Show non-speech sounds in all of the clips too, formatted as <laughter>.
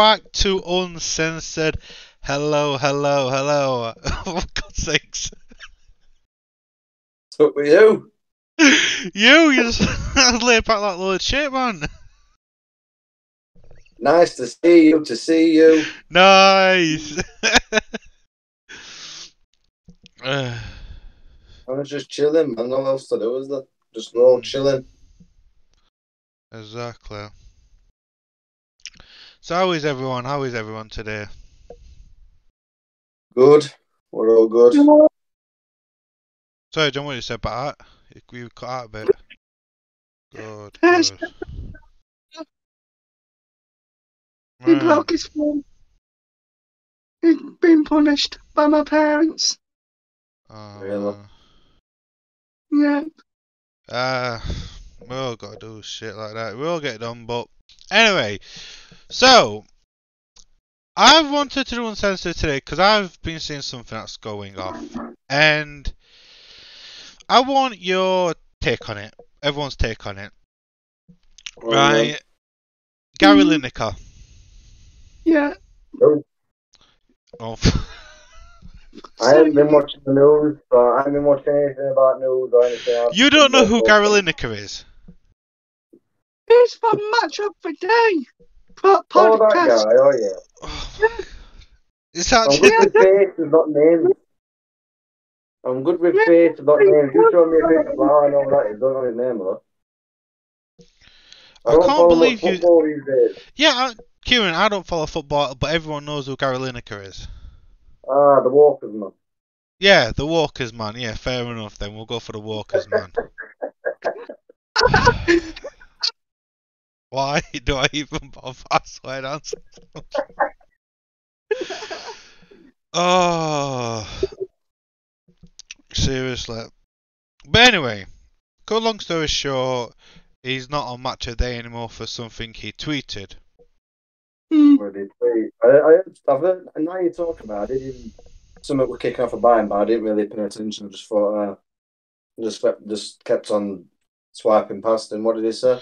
everyone, and welcome back to Uncensored. Hello, hello, hello. <laughs> For God's sakes. What's up with you? <laughs> You, you just <laughs> laid back like load of shit, man. Nice to see you, to see you. Nice. Uh, I was just chilling, man. Nothing else to do, is there? Just we're all chilling. exactly. So, how is everyone? How is everyone today? Good. We're all good. Sorry, John, what you said about that? You- You cut out a bit. Good, Yes. <laughs> good. <laughs> He Right. broke his phone. He's been punished by my parents. Really? Uh, Yeah. Uh, we all gotta do shit like that. We all get done, but anyway. So, I've wanted to do uncensored today because I've been seeing something that's going off, and I want your take on it. Everyone's take on it, Oh, right? Gary Mhm. Lineker. Yeah. Oh, <laughs> I haven't been watching the news, so I haven't been watching anything about news or anything else. you don't know who Gary Lineker is? He's from Match of the Day. Po- Oh, that guy, oh yeah. My God. I'm good with faces, not names. I'm good with Yeah. faces, not names. You show me a picture, well, I know who that is. Don't know his name, though. I don't can't believe you- football these days. yeah, I, Kieran. I don't follow football, but everyone knows who Gary Lineker is. Ah, the Walkers, man. Yeah, the Walkers man. Yeah, fair enough. Then we'll go for the Walkers man. <laughs> Why <laughs> do I even bother? I swear down. oh, seriously. But anyway, cut long story short, he's not on Match of the Day anymore for something he tweeted. Hmm. Where they. I, I, I've heard, now you talk about it, even something we're kicking off a buying, but I didn't really pay attention. I just thought, uh, just kept, just kept on swiping past him. What did he say?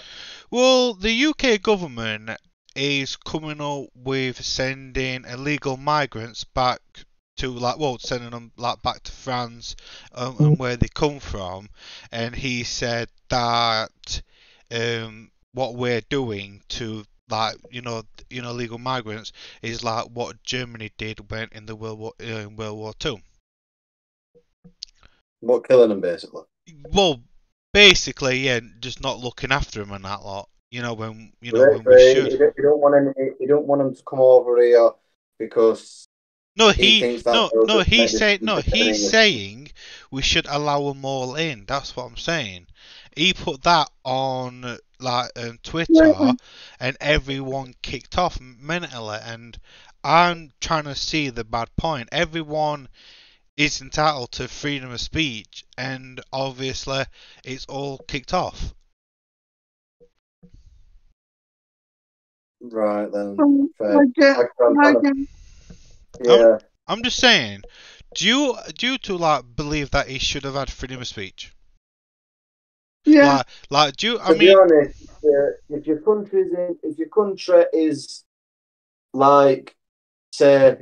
Well, the UK government is coming up with sending illegal migrants back to like well sending them like back to France um, and where they come from and he said that um what we're doing to like you know you know illegal migrants is like what Germany did when in the World War uh, in World War Two. What killing him basically? Well, basically, yeah, just not looking after him and that lot. You know when you know Right, when we should. You, don't, you don't want any. You don't want him to come over here because No, He he, no, no, he's saying, no, he's saying we should allow them all in. That's what I'm saying. He put that on like um, Twitter, Yeah. and everyone kicked off mentally. And I'm trying to see the bad point. Everyone is entitled to freedom of speech, and obviously it's all kicked off. right then. Fair. I get, Like, I'm I get. Yeah. I'm, just saying. Do you do you two like believe that he should have had freedom of speech? yeah. Like, like do you? I to be mean, honest, uh, if your country's in, if your country is like, say,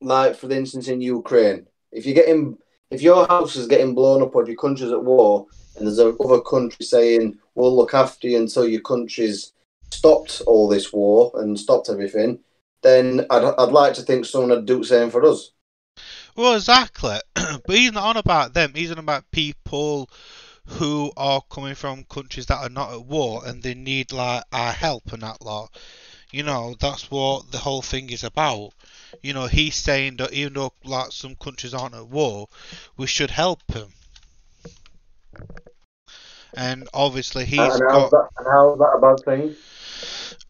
like for instance in Ukraine, if you're getting, if your house is getting blown up or your country's at war, and there's a other country saying we'll look after you until your country's stopped all this war and stopped everything, then I'd, I'd like to think someone would do the same for us. Well, exactly. <clears throat> but he's not on about them. He's on about people who are coming from countries that are not at war and they need like our help and that lot. You know, that's what the whole thing is about. You know, he's saying that even though like some countries aren't at war, we should help them. And obviously he's and, got. that, and how's that a bad thing?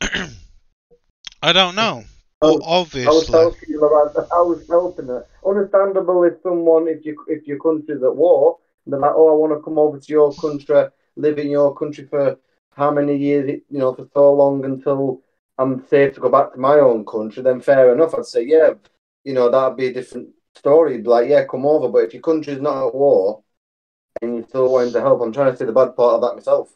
<clears throat> I don't know. Oh, But I was obviously, helping about I was helping her. Understandable if someone if you if your country's at war, they're like, oh, I want to come over to your country, live in your country for how many years, you know, for so long until I'm safe to go back to my own country. Then fair enough, I'd say yeah, you know, that'd be a different story. Like, yeah, come over. But if your country's not at war and you're still wanting to help, I'm trying to see the bad part of that myself.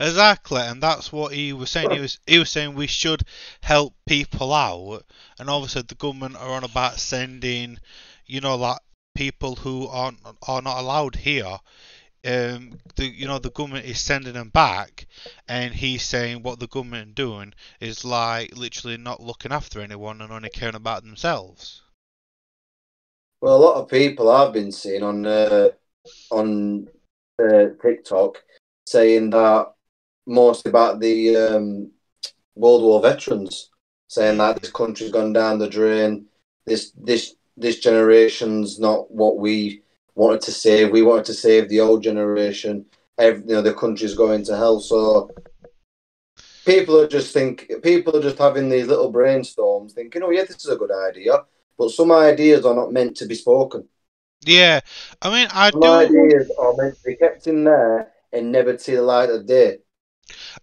Exactly, and that's what he was saying. He was he was saying we should help people out, and obviously the government are on about sending, you know, like people who aren't are not allowed here. Um, the you know the government is sending them back, and he's saying what the government doing is like literally not looking after anyone and only caring about themselves. Well, a lot of people I've been seeing on uh, on uh, TikTok saying that most about the um, World War veterans, saying that this country's gone down the drain. This this this generation's not what we wanted to save. We wanted to save the old generation. Every, you know, the country's going to hell. So people are just think people are just having these little brainstorms, thinking, "Oh yeah, this is a good idea." But some ideas are not meant to be spoken. Yeah, I mean, I Some do. ideas are meant to be kept in there and never see the light of day.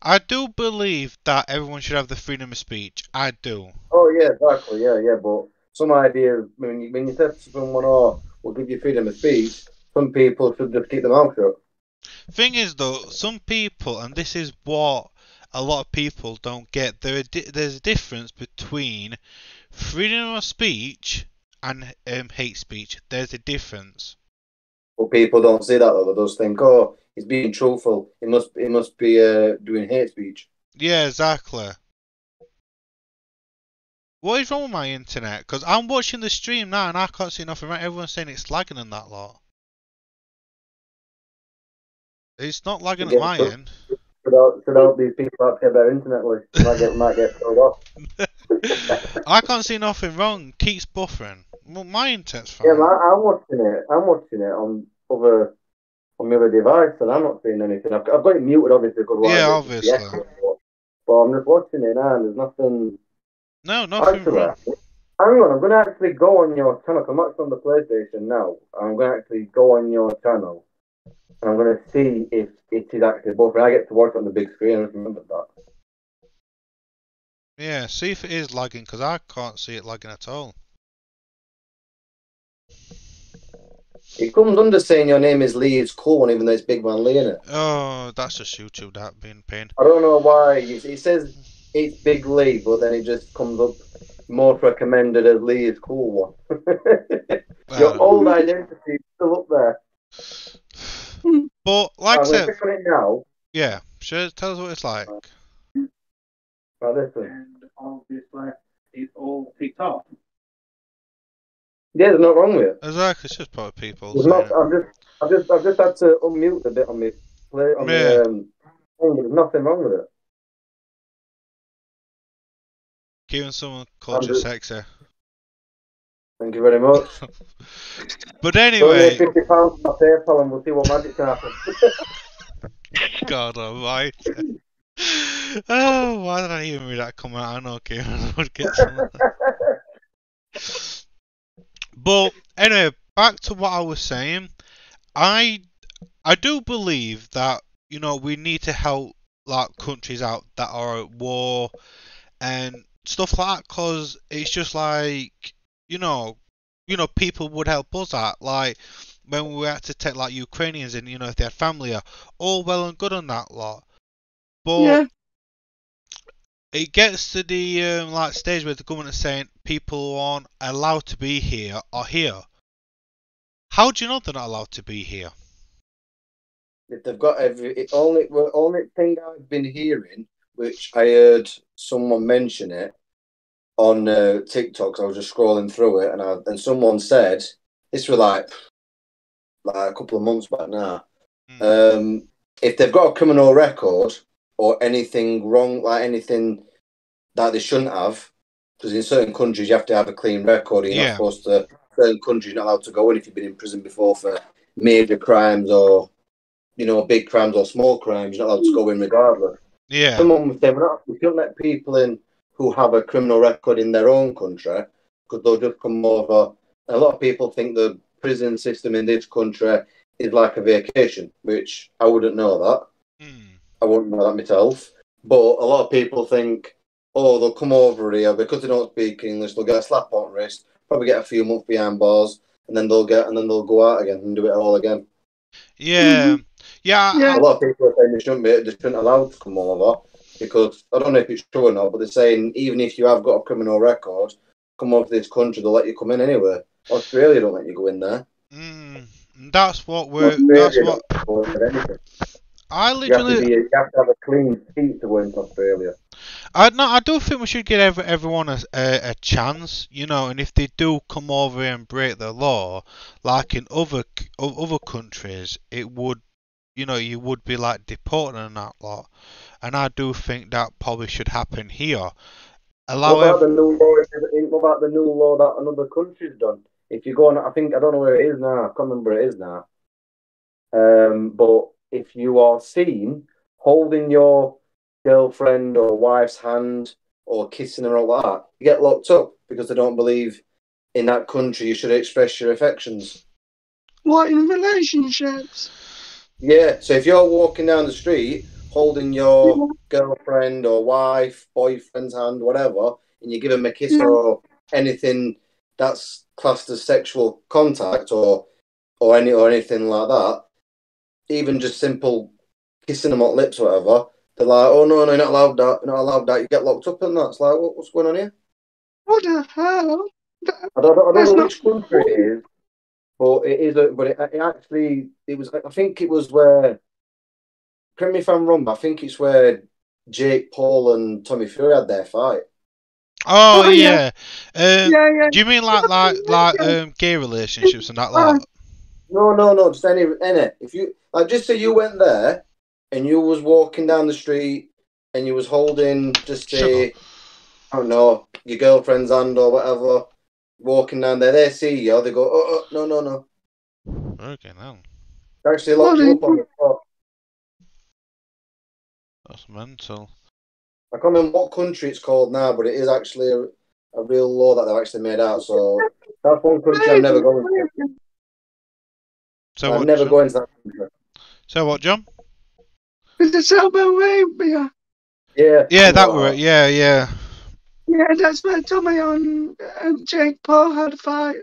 I do believe that everyone should have the freedom of speech. I do. Oh yeah, exactly. Yeah, yeah. But some ideas, when you, when you to someone, "Oh, we'll give you freedom of speech," some people should just keep their mouth shut. Thing is, though, some people, and this is what a lot of people don't get, there di- there's a difference between freedom of speech and um, hate speech. There's a difference. But people don't see that though. They just think, "Oh, he's being truthful. He must, he must be uh, doing hate speech." Yeah, exactly. What is wrong with my internet? Because I'm watching the stream now and I can't see nothing right. Everyone's saying it's lagging and that lot. It's not lagging at my end. Should help these people to their internet. Might get, might get killed off. <laughs> I can't see nothing wrong. Keeps buffering. Well, my internet's fine. Yeah, man, I'm watching it. I'm watching it on other on my other device, and I'm not seeing anything. I've, I've got it muted, obviously, Yeah, like, obviously. the but, but I'm just watching it now, and there's nothing. No, nothing Actually, wrong. hang on. I'm going to actually go on your channel. I'm actually on the PlayStation now. I'm going to actually go on your channel, and I'm going to see if it is actually buffering. I get to watch it on the big screen. I just remembered that. Yeah, see if it is lagging because I can't see it lagging at all. It comes under saying your name is Lee. It's cool one, even though it's Big Man Lee in it. Oh, that's just YouTube that being pain. I don't know why. It says it's Big Lee, but then it just comes up most recommended as Lee is cool one. <laughs> Your old identity is still up there. but like I I'm going to said, click it now. yeah, sure, tell us what it's like. Right, this one. and obviously it's all ticked off. Yeah, there's nothing wrong with it. Exactly, it's just probably people. There's saying not, I've just, I've just, I've just had to unmute a bit on me play on Yeah. the um, thing, there's nothing wrong with it. Keeping someone called you sexy. Thank you very much. <laughs> But anyway, fifty pounds to my PayPal, and we'll see what magic can happen. <laughs> God almighty. Oh, why did I even read that comment? I know Kieran <laughs> would get some. But anyway, back to what I was saying. I I do believe that you know we need to help like countries out that are at war and stuff like that because it's just like you know you know people would help us out like when we had to take like Ukrainians in you know if they had family here all well and good on that lot but Yeah. it gets to the um, like stage where the government is saying people who aren't allowed to be here are here. How do you know they're not allowed to be here? if they've got every it only well, only thing I've been hearing, which I heard someone mention it on uh, TikTok. I was just scrolling through it, and I, and someone said this was like like a couple of months back now. Hmm. Um, if they've got a criminal record or anything wrong, like anything that they shouldn't have, because in certain countries you have to have a clean record. and You're Yeah. not supposed to. Certain countries not allowed to go in if you've been in prison before for major crimes or you know big crimes or small crimes. You're not allowed to go in regardless. Yeah, Someone was saying we're not, we shouldn't let people in who have a criminal record in their own country because they'll just come over. A lot of people think the prison system in this country is like a vacation, which I wouldn't know that. Hmm. I wouldn't know that myself. But a lot of people think, oh, they'll come over here because they don't speak English. They'll get a slap on the wrist, probably get a few months behind bars, and then they'll get and then they'll go out again and do it all again. yeah. Yeah, Yeah. A lot of people are saying they shouldn't be, they shouldn't allow to come over because I don't know if it's true or not, but they're saying even if you have got a criminal record, come over to this country, they'll let you come in anywhere. Australia don't let you go in there. mm, that's what we're. Australia That's what don't go in there. I You have, to literally. be, you have to have a clean sheet to go into Australia. I no, I do think we should give every, everyone a, a, a chance, you know, and if they do come over and break the law, like in other c- o- other countries, it would, you know, you would be like deported and that lot, and I do think that probably should happen here. Allow What about ev- the new law? What about the new law that another country's done? If you go on, I think I don't know where it is now. I can't remember where it is now. Um, but if you are seen holding your girlfriend or wife's hand or kissing her or like that, you get locked up because they don't believe in that country you should express your affections. What in relationships? Yeah. So if you're walking down the street holding your girlfriend or wife, boyfriend's hand, whatever, and you give them a kiss Yeah. or anything that's classed as sexual contact or or any or anything like that, even just simple kissing them on lips or whatever, they're like, oh no, no, you're not allowed that, you're not allowed that. You get locked up and that's like, what, what's going on here? What the hell? I don't, I don't know which country it is, but it is. A, but it, it actually, it was. I think it was where. Correct me if I'm wrong, but I think it's where Jake Paul and Tommy Fury had their fight. Oh, Oh, yeah. yeah. Um, Yeah, yeah. do you mean like like like um gay relationships and that lot? No, no, no, just any, any. If you like, just say you went there, and you was walking down the street, and you was holding, just say, I don't know, your girlfriend's hand or whatever, walking down there, they see you, they go, oh, oh no, no, no. Okay, now They actually locked you up on the spot. that's mental. I can't remember what country it's called now, but it is actually a, a real law that they've actually made out. So that's one country I'm never going to. So I'm what? never John? going to that country. So what, John? Is it Saudi Arabia? Yeah. Yeah, that something were it. Yeah, yeah. Yeah, that's where Tommy and, and um, Jake Paul had a fight.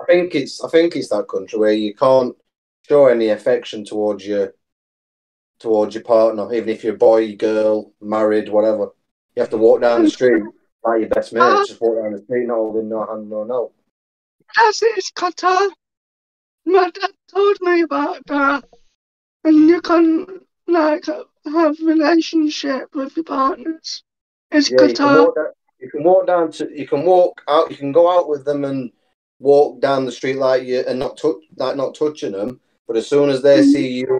I think it's I think it's that country where you can't show any affection towards your towards your partner, even if you're a boy, girl, married, whatever. You have to walk down the street <laughs> like your best mate. Oh. Just walk down the street, not holding no hand, no no. That's it, it's Qatar. My dad told me about that. And you can, like, have relationship with your partners. It's Yeah, you can Qatar. down, you can walk down to you can walk out you can go out with them and walk down the street like you and not touch like not touching them. But as soon as they see you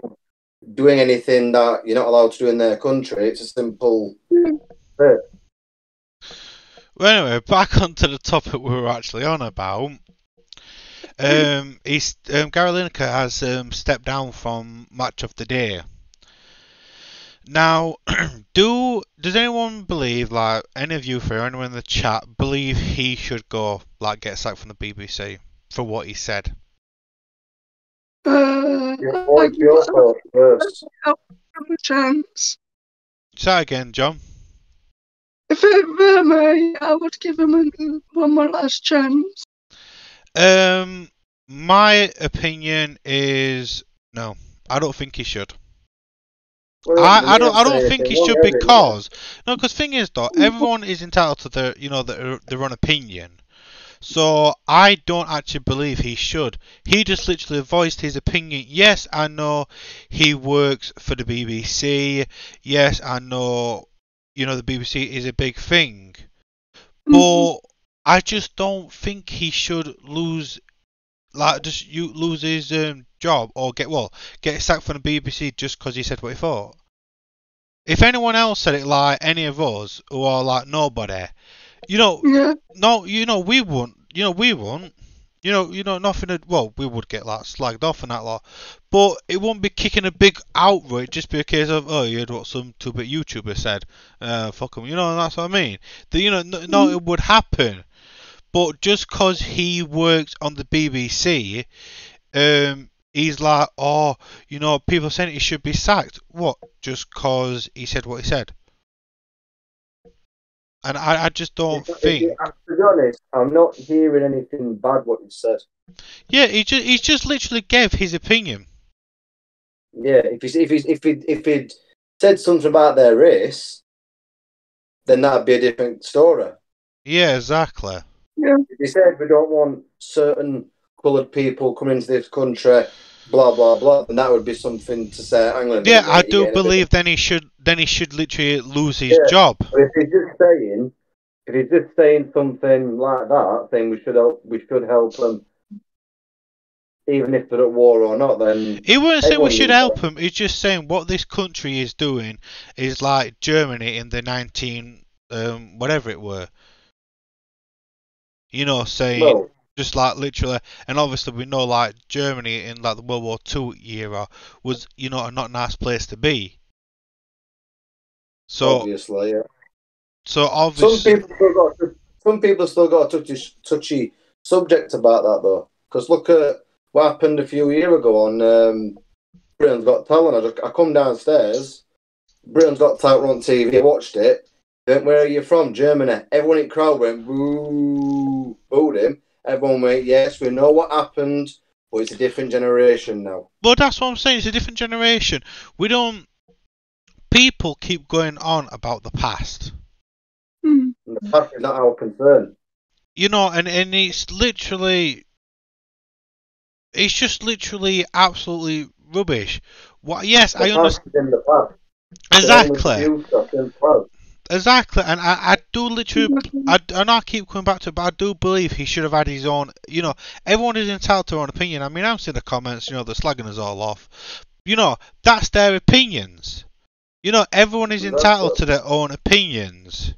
doing anything that you're not allowed to do in their country, it's a simple Well, anyway, back onto the topic we were actually on about. Um, he's um, Gary Lineker has um, stepped down from Match of the Day. Now, <clears throat> do does anyone believe, like any of you, for anyone in the chat, believe he should go, like, get sacked from the BBC for what he said? Uh, your, like, your thoughts first. give him a chance. Say again, John. If it were me, I would give him a, one more last chance. Um, my opinion is no. I don't think he should. I, I don't I don't think he should because no, because thing is though, <laughs> everyone is entitled to their you know their their own opinion. So I don't actually believe he should. He just literally voiced his opinion. Yes, I know he works for the BBC. Yes, I know you know the BBC is a big thing. But I just don't think he should lose like just you lose his um, job or get well get sacked from the BBC just because he said what he thought. If anyone else said it like any of us who are like nobody, you know, <laughs> Yeah, no, you know we wouldn't, you know we wouldn't, you know, you know nothing. Would, well, we would get like slagged off and that lot, but it wouldn't be kicking a big outrage just be a case of oh you heard what some two-bit YouTuber said, uh, fuck 'em, you know, that's what I mean. The, you know, no, no, it would happen, but just because he worked on the BBC, um, he's like, oh, you know, people saying he should be sacked. What? Just because he said what he said? And I, I just don't think. To be honest, I'm not hearing anything bad what he said. Yeah, he just he just literally gave his opinion. Yeah, if he's if he's if he if he'd said something about their race, then that'd be a different story. Yeah, exactly. If he said we don't want certain coloured people coming into this country, blah blah blah, and that would be something to say. Hang on a Yeah, I do getting a bit- believe then he should then he should literally lose his Yeah. job. But if he's just saying, if he's just saying something like that, saying we should help, we should help them, even if they're at war or not, then He wouldn't say we should help that. him. He's just saying what this country is doing is like Germany in the nineteen um whatever it were. You know, saying well, just like literally, and obviously we know like Germany in like the World War Two era was you know a not nice place to be. So obviously, yeah. so obviously, Some people still got some people still got a touchy, touchy subject about that though, because look at what happened a few years ago on um, Britain's Got Talent. I, just, I come downstairs, Britain's Got Talent on TV. I watched it. They went, "Where are you from? Germany." Everyone in the crowd went boo, booed him. Everyone went, "Yes, we know what happened, but it's a different generation now." Well, that's what I'm saying. It's a different generation. We don't. People keep going on about the past, Hmm. And the past is not our concern. you know, and and it's literally, it's just literally absolutely rubbish. What? Yes, The I understand in the past. The exactly, only few stuff in the past. exactly, and I, I do literally, mm-hmm. I, and I keep coming back to it, but I do believe he should have had his own. You know, everyone is entitled to their own opinion. I mean, I'm seeing the comments, you know, they're slagging us all off. You know, that's their opinions. You know, everyone is entitled to their own opinions.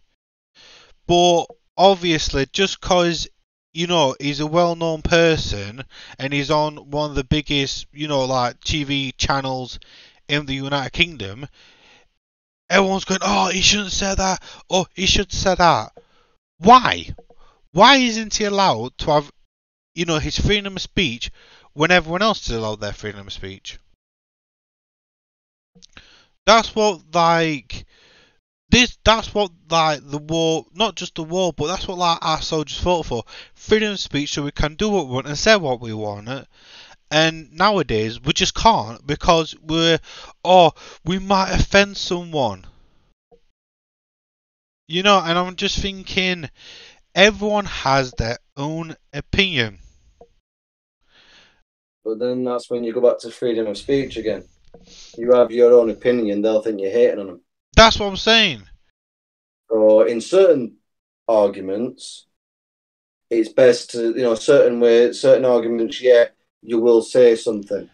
But obviously, just because, you know, he's a well known person and he's on one of the biggest, you know, like TV channels in the United Kingdom, everyone's going, oh, he shouldn't say that. Oh, he should say that. Why? Why isn't he allowed to have, you know, his freedom of speech when everyone else is allowed their freedom of speech? That's what like this. That's what like the war, not just the war, but that's what like our soldiers fought for: freedom of speech, so we can do what we want and say what we want. And nowadays we just can't because we're, oh, we might offend someone. You know, and I'm just thinking, everyone has their own opinion. But then that's when you go back to freedom of speech again. You have your own opinion, they'll think you're hating on them. That's what I'm saying. So in certain arguments, it's best to, you know, certain way, certain arguments, yeah, you will say something,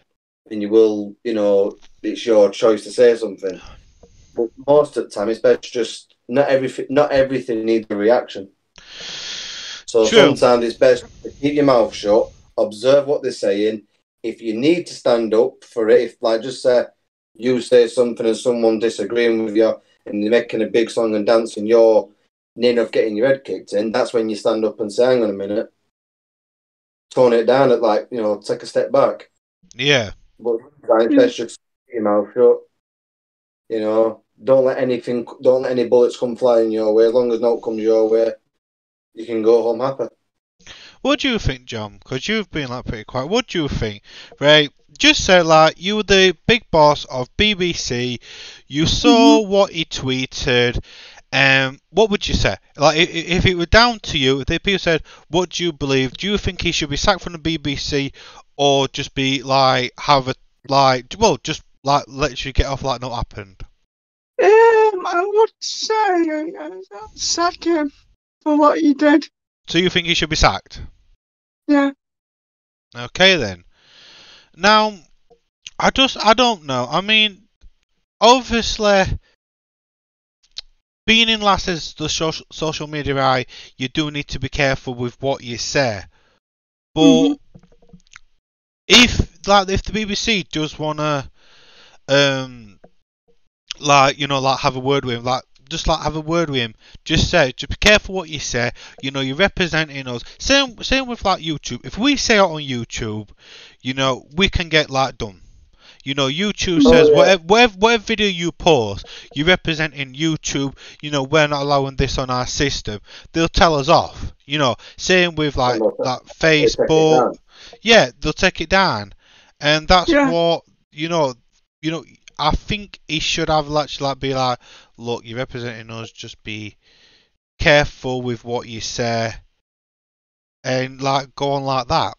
and you will, you know, it's your choice to say something. But most of the time, it's best just not everything. Not everything needs a reaction. So True. sometimes it's best to keep your mouth shut, observe what they're saying. If you need to stand up for it, if like just say you say something and someone disagreeing with you and they're making a big song and dance and you're near enough getting your head kicked in, that's when you stand up and say, hang on a minute, tone it down at like, you know, take a step back. Yeah. But sometimes hmm. let's just your mouth shut. You know, don't let anything, don't let any bullets come flying your way. As long as no comes your way, you can go home happy. What do you think, John? Because you've been like pretty quiet. What do you think? Right? Just say like you were the big boss of BBC. You saw mm-hmm. what he tweeted. Um, what would you say? Like, if it were down to you, if the people said, "What do you believe?" Do you think he should be sacked from the BBC, or just be like have a like, well, just like let you get off like not happened? Um, I would say uh, uh, sack him for what he did. So you think he should be sacked? Yeah. Okay then. Now, I just I don't know. I mean, obviously, being in last as the social social media eye, you do need to be careful with what you say. But Mhm. if like if the BBC does wanna, um, like you know, like have a word with him, like just like have a word with him, just say, just be careful what you say. You know, you're representing us. Same, same with like YouTube. If we say it on YouTube, you know, we can get like done. You know, YouTube Oh, says yeah. whatever, whatever, whatever video you post, you're representing YouTube. You know, we're not allowing this on our system. They'll tell us off. You know, same with like they'll- like They take it Facebook. Yeah, they'll take it down, and that's Yeah. what you know. you know, I think he should have actually like be like, look, you're representing us. Just be careful with what you say, and like go on like that.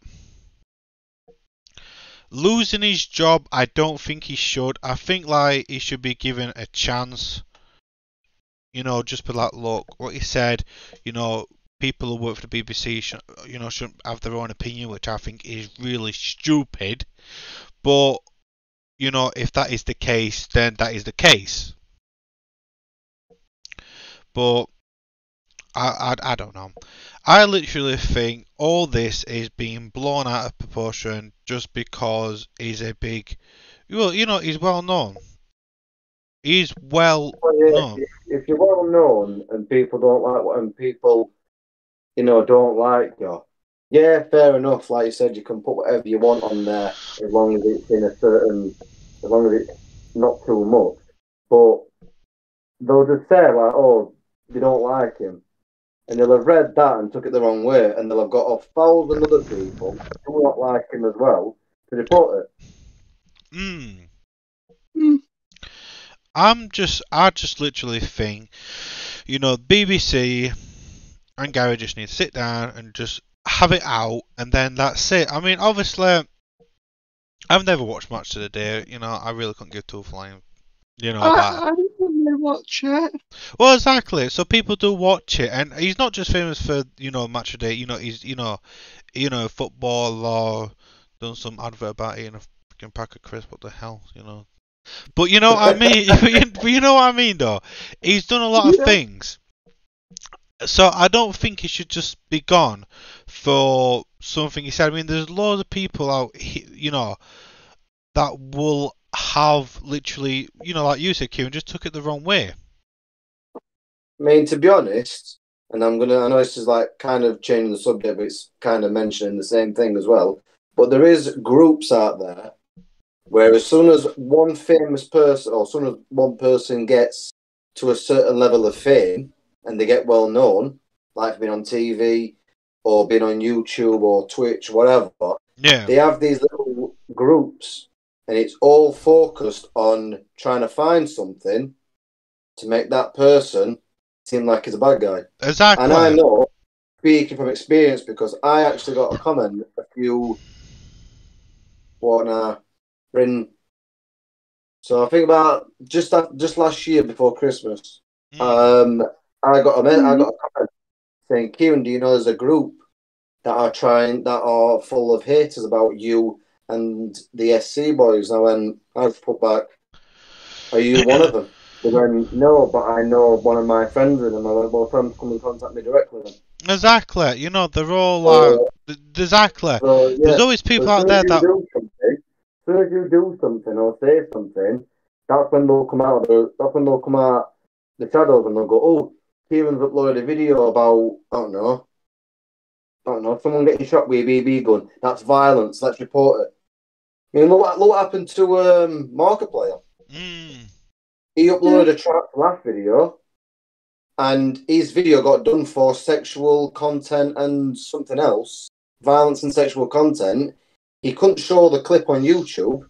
Losing his job, I don't think he should. I think like he should be given a chance. You know, just be like, look, what he said. You know, people who work for the BBC, you know, shouldn't have their own opinion, which I think is really stupid. But you know, if that is the case, then that is the case. But I, I, I don't know. I literally think all this is being blown out of proportion just because he's a big, well, you know, he's well known. He's well Well, yeah, known. if, if you're well known and people don't like what, and people, you know, don't like you, yeah, fair enough. Like you said, you can put whatever you want on there as long as it's in a certain, as long as it's not too much. But they'll just say like, oh, they don't like him, and they'll have read that and took it the wrong way, and they'll have got a thousand other people who don't like him as well to report it. Mm. Mm. I'm just, I just literally think, you know, BBC and Gary just need to sit down and just have it out, and then that's it. I mean, obviously, I've never watched Match of the Day. You know, I really couldn't give two flying. You know I, about. I watch it. Well, exactly. So people do watch it, and he's not just famous for you know Match of Day. You know, he's you know, you know, football or done some advert about eating a freaking pack of crisps. What the hell, you know? But you know what I mean. <laughs> but you know what I mean, though. He's done a lot of things. So I don't think he should just be gone for something he said. I mean, there's loads of people out, he- you know, that will have literally, you know, like you said, Kieran, just took it the wrong way. I mean, to be honest, and I'm gonna, I know this is like kind of changing the subject, but it's kind of mentioning the same thing as well. But there is groups out there where as soon as one famous person, or as soon as one person gets to a certain level of fame and they get well known, like being on TV or being on YouTube or Twitch, whatever, Yeah. they have these little groups and it's all focused on trying to find something to make that person seem like he's a bad guy. Exactly. And I know, speaking from experience, because I actually got a comment a few, what now, in, so I think about just that, just last year before Christmas, Mm. um, I got a me- I got a comment saying, Kieran, do you know there's a group that are trying that are full of haters about you and the SC boys? And I went, I've put back, are you one of them? They went, no, but I know one of my friends in them. I went, well, friends come and contact me directly then. Exactly. You know, they're all So, like, th- exactly. so, yeah. There's always people as out there that, as soon as you do something or say something, that's when they'll come out. The, that's when they'll come out the shadows and they'll go, "Oh, Kieran's uploaded a video about I don't know, I don't know, someone getting shot with a BB gun. That's violence. Let's report it." I mean, look, what- look what happened to um, Markiplier. mm, He uploaded a trap laugh video, and his video got done for sexual content and something else, violence and sexual content. He couldn't show the clip on YouTube,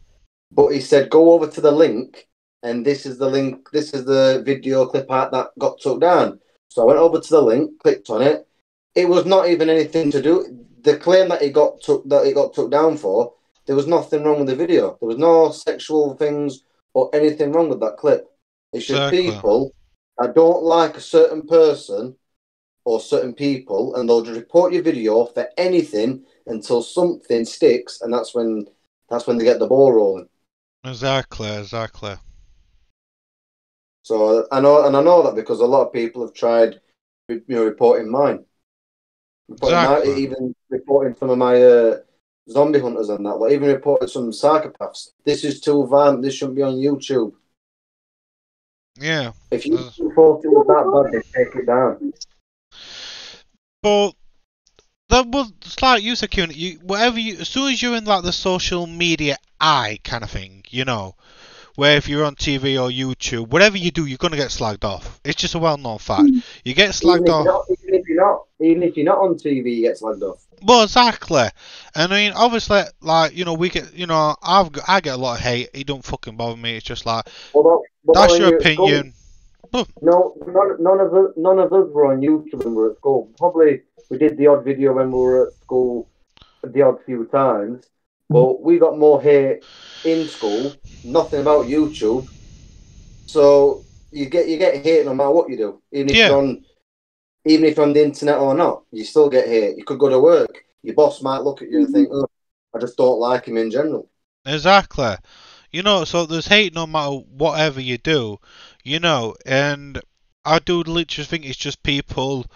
but he said, "Go over to the link, and this is the link. This is the video clip art that got took down." So I went over to the link, clicked on it. It was not even anything to do. The claim that he got took that he got took down for, there was nothing wrong with the video. There was no sexual things or anything wrong with that clip. It's just Exactly. people that don't like a certain person or certain people, and they'll just report your video for anything until something sticks, and that's when that's when they get the ball rolling. exactly, exactly. So I know, and I know that because a lot of people have tried, you know, reporting mine, reporting my- even reporting some of my uh, zombie hunters and that, like even reported some psychopaths. This is too violent. This shouldn't be on YouTube. Yeah. If you Uh. thought it that bad, they take it down. But that was it's like you said, Kieran. You whatever you, as soon as you're in like the social media eye kind of thing, you know, where if you're on TV or YouTube, whatever you do, you're gonna get slagged off. It's just a well-known fact. Hmm. You get Even slagged if, off. not, even if you're not, even if you're not on TV, you get slagged off. Well, exactly. And I mean, obviously, like you know, we get, you know, I've got, I get a lot of hate. It don't fucking bother me. It's just like What about, what that's your when you're school? opinion. No, none, none of us, none of us were on YouTube when we were at school. Probably we did the odd video when we were at school, the odd few times. But we got more hate in school. Nothing about YouTube. So you get you get hate no matter what you do, even if Yeah. you're on, even if you're on the internet or not. You still get hate. You could go to work. Your boss might look at you and mm-hmm. think, "Oh, I just don't like him in general." Exactly. You know, so there's hate no matter whatever you do, you know, and I do literally think it's just people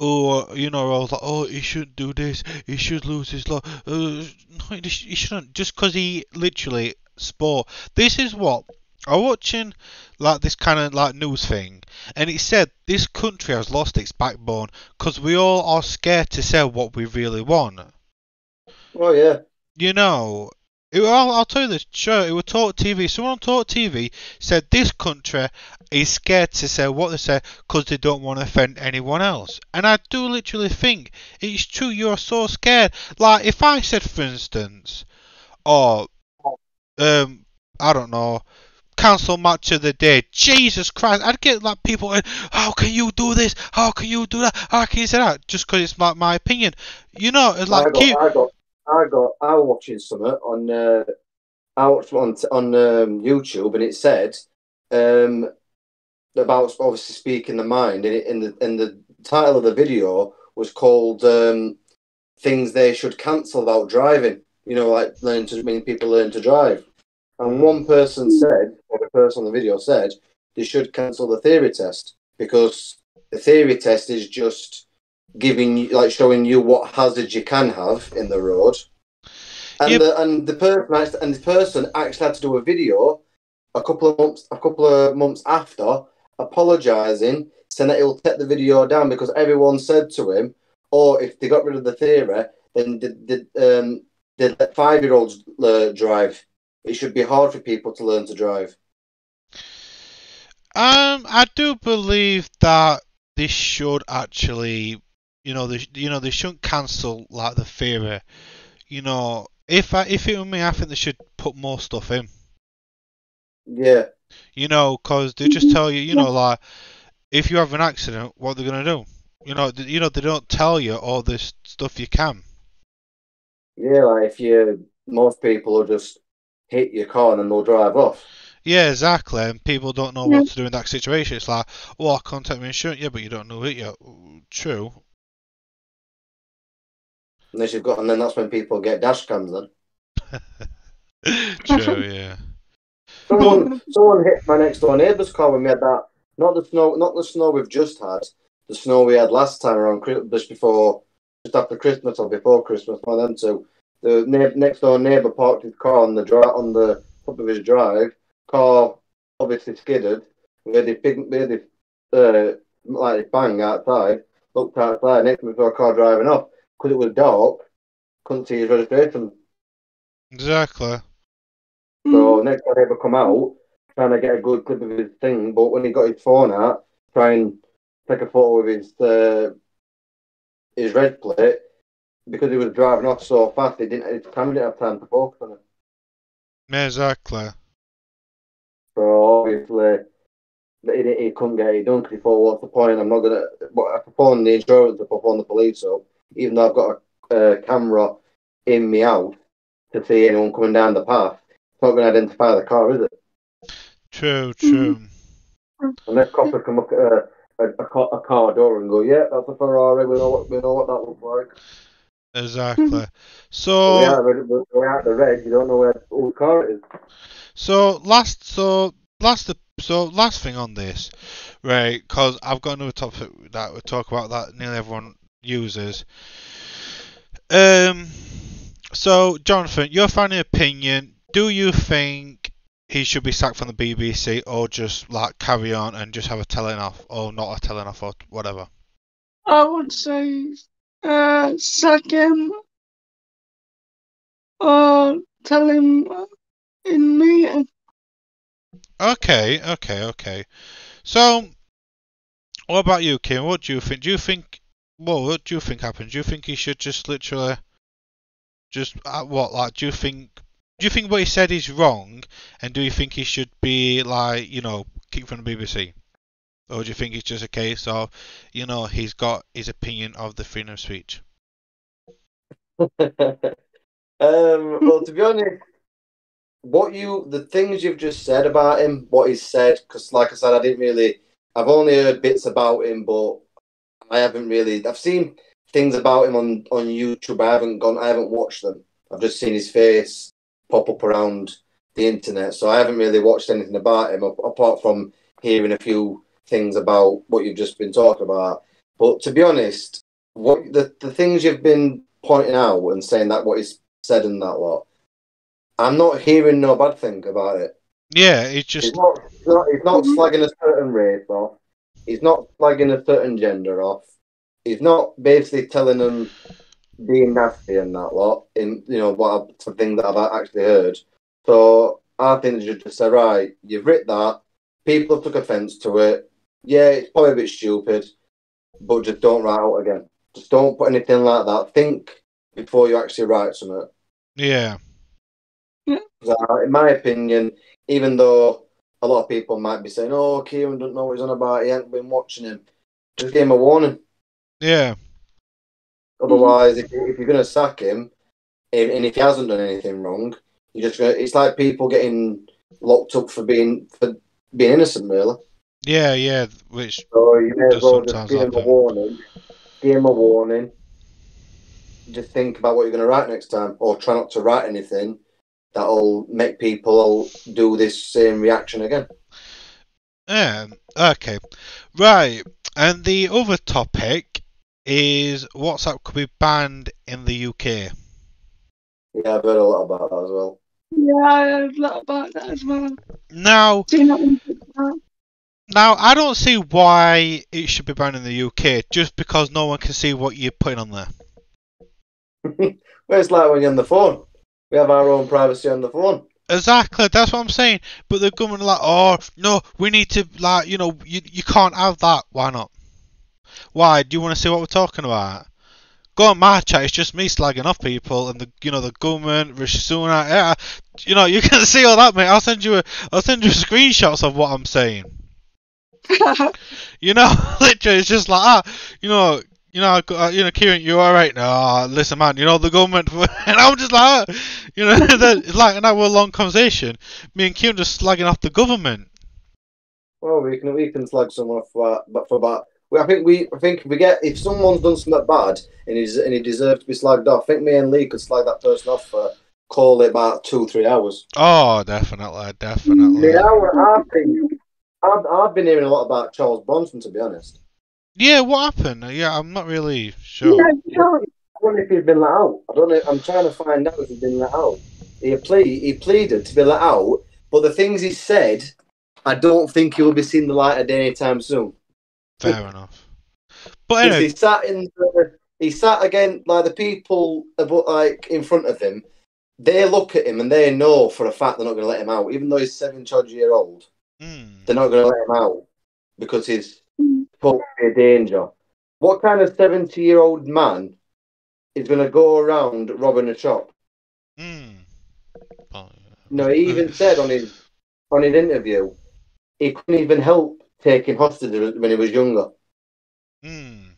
who, are, you know, are all like, oh, he shouldn't do this, he should lose his life. Uh, no, he he shouldn't, just because he literally sport. This is what I'm watching, like this kind of like news thing, and it said this country has lost its backbone because we all are scared to say what we really want. Oh yeah, You know, it, I'll, I'll tell you this. Sure, it was Talk TV. Someone on Talk TV said this country is scared to say what they say because they don't want to offend anyone else. And I do literally think it's true. You're so scared. Like if I said, for instance, or um, I don't know. Cancel match of the day. Jesus Christ! I'd get like people. How can you do this? How can you do that? How can you say that? Just because it's my, my opinion. You know, it's like I got, keep. I got, I got, I was watching something on, uh, I watched on on um, YouTube, and it said, um, about obviously speaking the mind, and it, in the in the title of the video was called um, "Things They Should Cancel About Driving." You know, like learn to many people learn to drive, and one person said, or the person on the video said, they should cancel the theory test because the theory test is just giving you like showing you what hazards you can have in the road. And Yep. the and the person and the person actually had to do a video a couple of months a couple of months after apologizing, saying that he'll take the video down because everyone said to him, or if they got rid of the theory, then did did um did let five year olds uh, drive. It should be hard for people to learn to drive. Um, I do believe that this should actually, you know, they, you know, they shouldn't cancel like the theory. You know, if I, if it were me, I think they should put more stuff in. Yeah. You know, because they just tell you, you know, like if you have an accident, what are they're gonna do. You know, th- you know, they don't tell you all this stuff you can. Yeah, like if you most people will just hit your car and then they'll drive off. Yeah, exactly. And people don't know Yeah. what to do in that situation. It's like, oh, I contact my insurance. Yeah, but you don't know it yet. True. Unless you've got and then that's when people get dash cams then. <laughs> True. Yeah. Someone someone hit my next door neighbour's car when we had that not the snow not the snow we've just had, the snow we had last time around just before just after Christmas or before Christmas, one of them two. The neigh- next door neighbour parked his car on the dri on the top of his drive. Car obviously skidded. We had this big we had this uh like this bang outside. Looked outside next to me saw a car driving off. Because it was dark, couldn't see his registration. Exactly. So next time I ever come out, trying to get a good clip of his thing, but when he got his phone out, try and take a photo of his uh, his red plate, because he was driving off so fast, he didn't his camera didn't have time to focus on it. Yeah, exactly. So obviously, he, he couldn't get it done because he thought, "What's the point? I'm not gonna." But I could phone the insurance, I could phone the police up, even though I've got a uh, camera in me out to see anyone coming down the path. It's not going to identify the car, is it? True. True. Unless coppers can look at a, a, a, car door and go, yeah, that's a Ferrari. We know what we know what that looks like. Exactly. But So. we out the out the red. You don't know where whose car it is. So last, so last, so last thing on this, right? Because I've got another topic that we talk about that nearly everyone uses. Um, so Jonathan, your final opinion: Do you think he should be sacked from the BBC, or just like carry on and just have a telling off, or not a telling off, or whatever? I would say uh, sack him or tell him in meeting. Okay, okay, okay. So, what about you, Kim? What do you think? Do you think? Well, what do you think happened? Do you think he should just literally, just uh, what? Like, do you think? Do you think what he said is wrong? And do you think he should be like, you know, kicked from the BBC? Or do you think it's just a case of, you know, he's got his opinion of the freedom of speech? <laughs> um, well, to be honest, what you the things you've just said about him, what he said, because like I said, I didn't really. I've only heard bits about him, but I haven't really. I've seen things about him on on YouTube. I haven't gone. I haven't watched them. I've just seen his face pop up around the internet, so I haven't really watched anything about him apart from hearing a few things about what you've just been talking about. But to be honest, what the the things you've been pointing out and saying that what he's said and that lot, I'm not hearing no bad thing about it. Yeah, it's just He's not, he's not, he's not mm-hmm. slagging a certain race off. He's not flagging a certain gender off. He's not basically telling them being nasty and that lot. In you know what I- some things that I've actually heard. So I think they should just say, right, you've writ that. People have took offence to it. Yeah, it's probably a bit stupid, but just don't write out again. Just don't put anything like that. Think before you actually write something. Yeah. uh, in my opinion, even though a lot of people might be saying, "Oh, Kieran don't know what he's on about. He ain't been watching him," just give him a warning. yeah, Otherwise, if, if you're going to sack him, and, and if he hasn't done anything wrong, you just gonna, it's like people getting locked up for being for being innocent, really. yeah, yeah. Which So you may as well just give him a warning. Give him a warning. Just think about what you're going to write next time, or try not to write anything that'll make people do this same reaction again. Yeah, okay. Right. And the other topic is WhatsApp could be banned in the UK. Yeah, I've heard a lot about that as well. Yeah, I heard a lot about that as well. Now, Seen that one picked up. now I don't see why it should be banned in the UK just because no one can see what you're putting on there. <laughs> Well, it's like when you're on the phone. We have our own privacy on the phone. Exactly, that's what I'm saying. But the government are like, oh no, we need to like, you know, you you can't have that. Why not? Why? Do you want to see what we're talking about? Go on my chat. It's just me slagging off people and the you know the government, Rishi Sunak. Yeah, you know <laughs> you can see all that, mate. I'll send you a I'll send you screenshots of what I'm saying. <laughs> You know, <laughs> literally, it's just like ah, you know, you know, uh, you know, Kieran, you all right now? Ah, listen, man, you know the government, <laughs> and I'm just like, you know, <laughs> it's like an hour long conversation. Me and Kieran just slagging off the government. Well, we can we can slag someone for that, but for that, I think we I think we get if someone's done something bad and he's and he deserves to be slagged off. I think me and Lee could slag that person off for call it about two three hours. Oh, definitely, definitely. I, I think I've, I've been hearing a lot about Charles Bronson to be honest. Yeah, what happened? Yeah, I'm not really sure. Yeah, you know, I don't know if he's been let out. I don't know. I'm trying to find out if he's been let out. He ple- he pleaded to be let out, but the things he said, I don't think he will be seeing the light of day anytime soon. Fair enough. But anyway, he sat in the, he sat again like the people about like in front of him. They look at him and they know for a fact they're not going to let him out, even though he's seven charge year old. mm, They're not going to let him out because he's Mm. supposed to be a danger. What kind of seventy year old man is going to go around robbing a shop? mm. Oh, No, he even said on his on his interview he couldn't even help taking hostages when he was younger mm,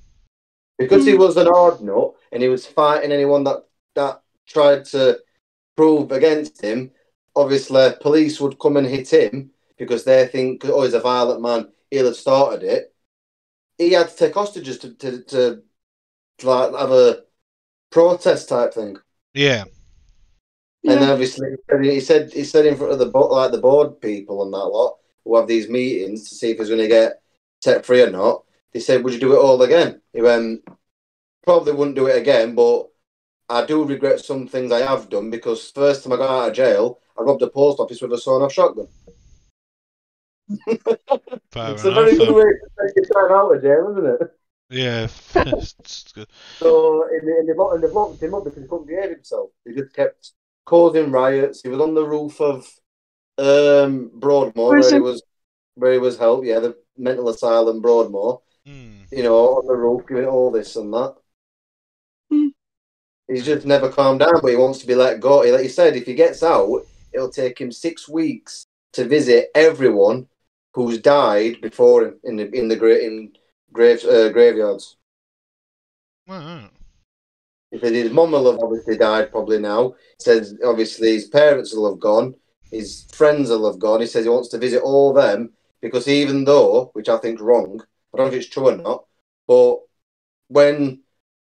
because he was an hard nut and he was fighting anyone that that tried to prove against him. Obviously, police would come and hit him because they think, oh, he's a violent man. He'll have started it. He had to take hostages to to, to, to like have a protest type thing. yeah, And yeah. obviously he said he said in front of the bo- like the board people and that lot who have these meetings to see if he's going to get set free or not. They said, "Would you do it all again?" He went, "Probably wouldn't do it again, but I do regret some things I have done because first time I got out of jail, I robbed a post office with a sawn-off shotgun. Fair it's a very enough. good way to take your time out of jail, isn't it?" yeah, <laughs> <laughs> it's good. So in the, and they, locked, and they locked him up because he couldn't behave himself. He just kept causing riots. He was on the roof of Um, Broadmoor, where he was, where he was held. Yeah, the mental asylum, Broadmoor. Mm. You know, on the roof, giving all this and that. Hmm. He's just never calmed down, but he wants to be let go. Like you said, if he gets out, it'll take him six weeks to visit everyone who's died before him in the in the gra- in graves uh, graveyards. He said his mum will have obviously died probably now. He says obviously his parents will have gone, his friends will have gone. He says he wants to visit all them because even though, which I think's wrong, I don't know if it's true or not, but when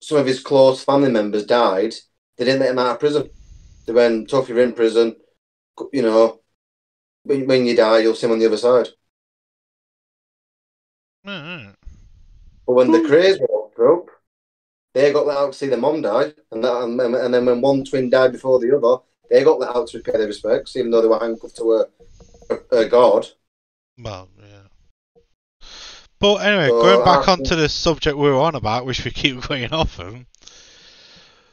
some of his close family members died, they didn't let him out of prison. They went, tough, you're in prison, you know, when, when you die, you'll see him on the other side. Right. But when the. Krays walked up, they got let out to see their mum die, and that, and then, and then when one twin died before the other, they got let out to pay their respects, even though they were handcuffed to a, a, a god. Well, yeah. But anyway, So, going back I onto the subject we were on about, which we keep <laughs> going off of,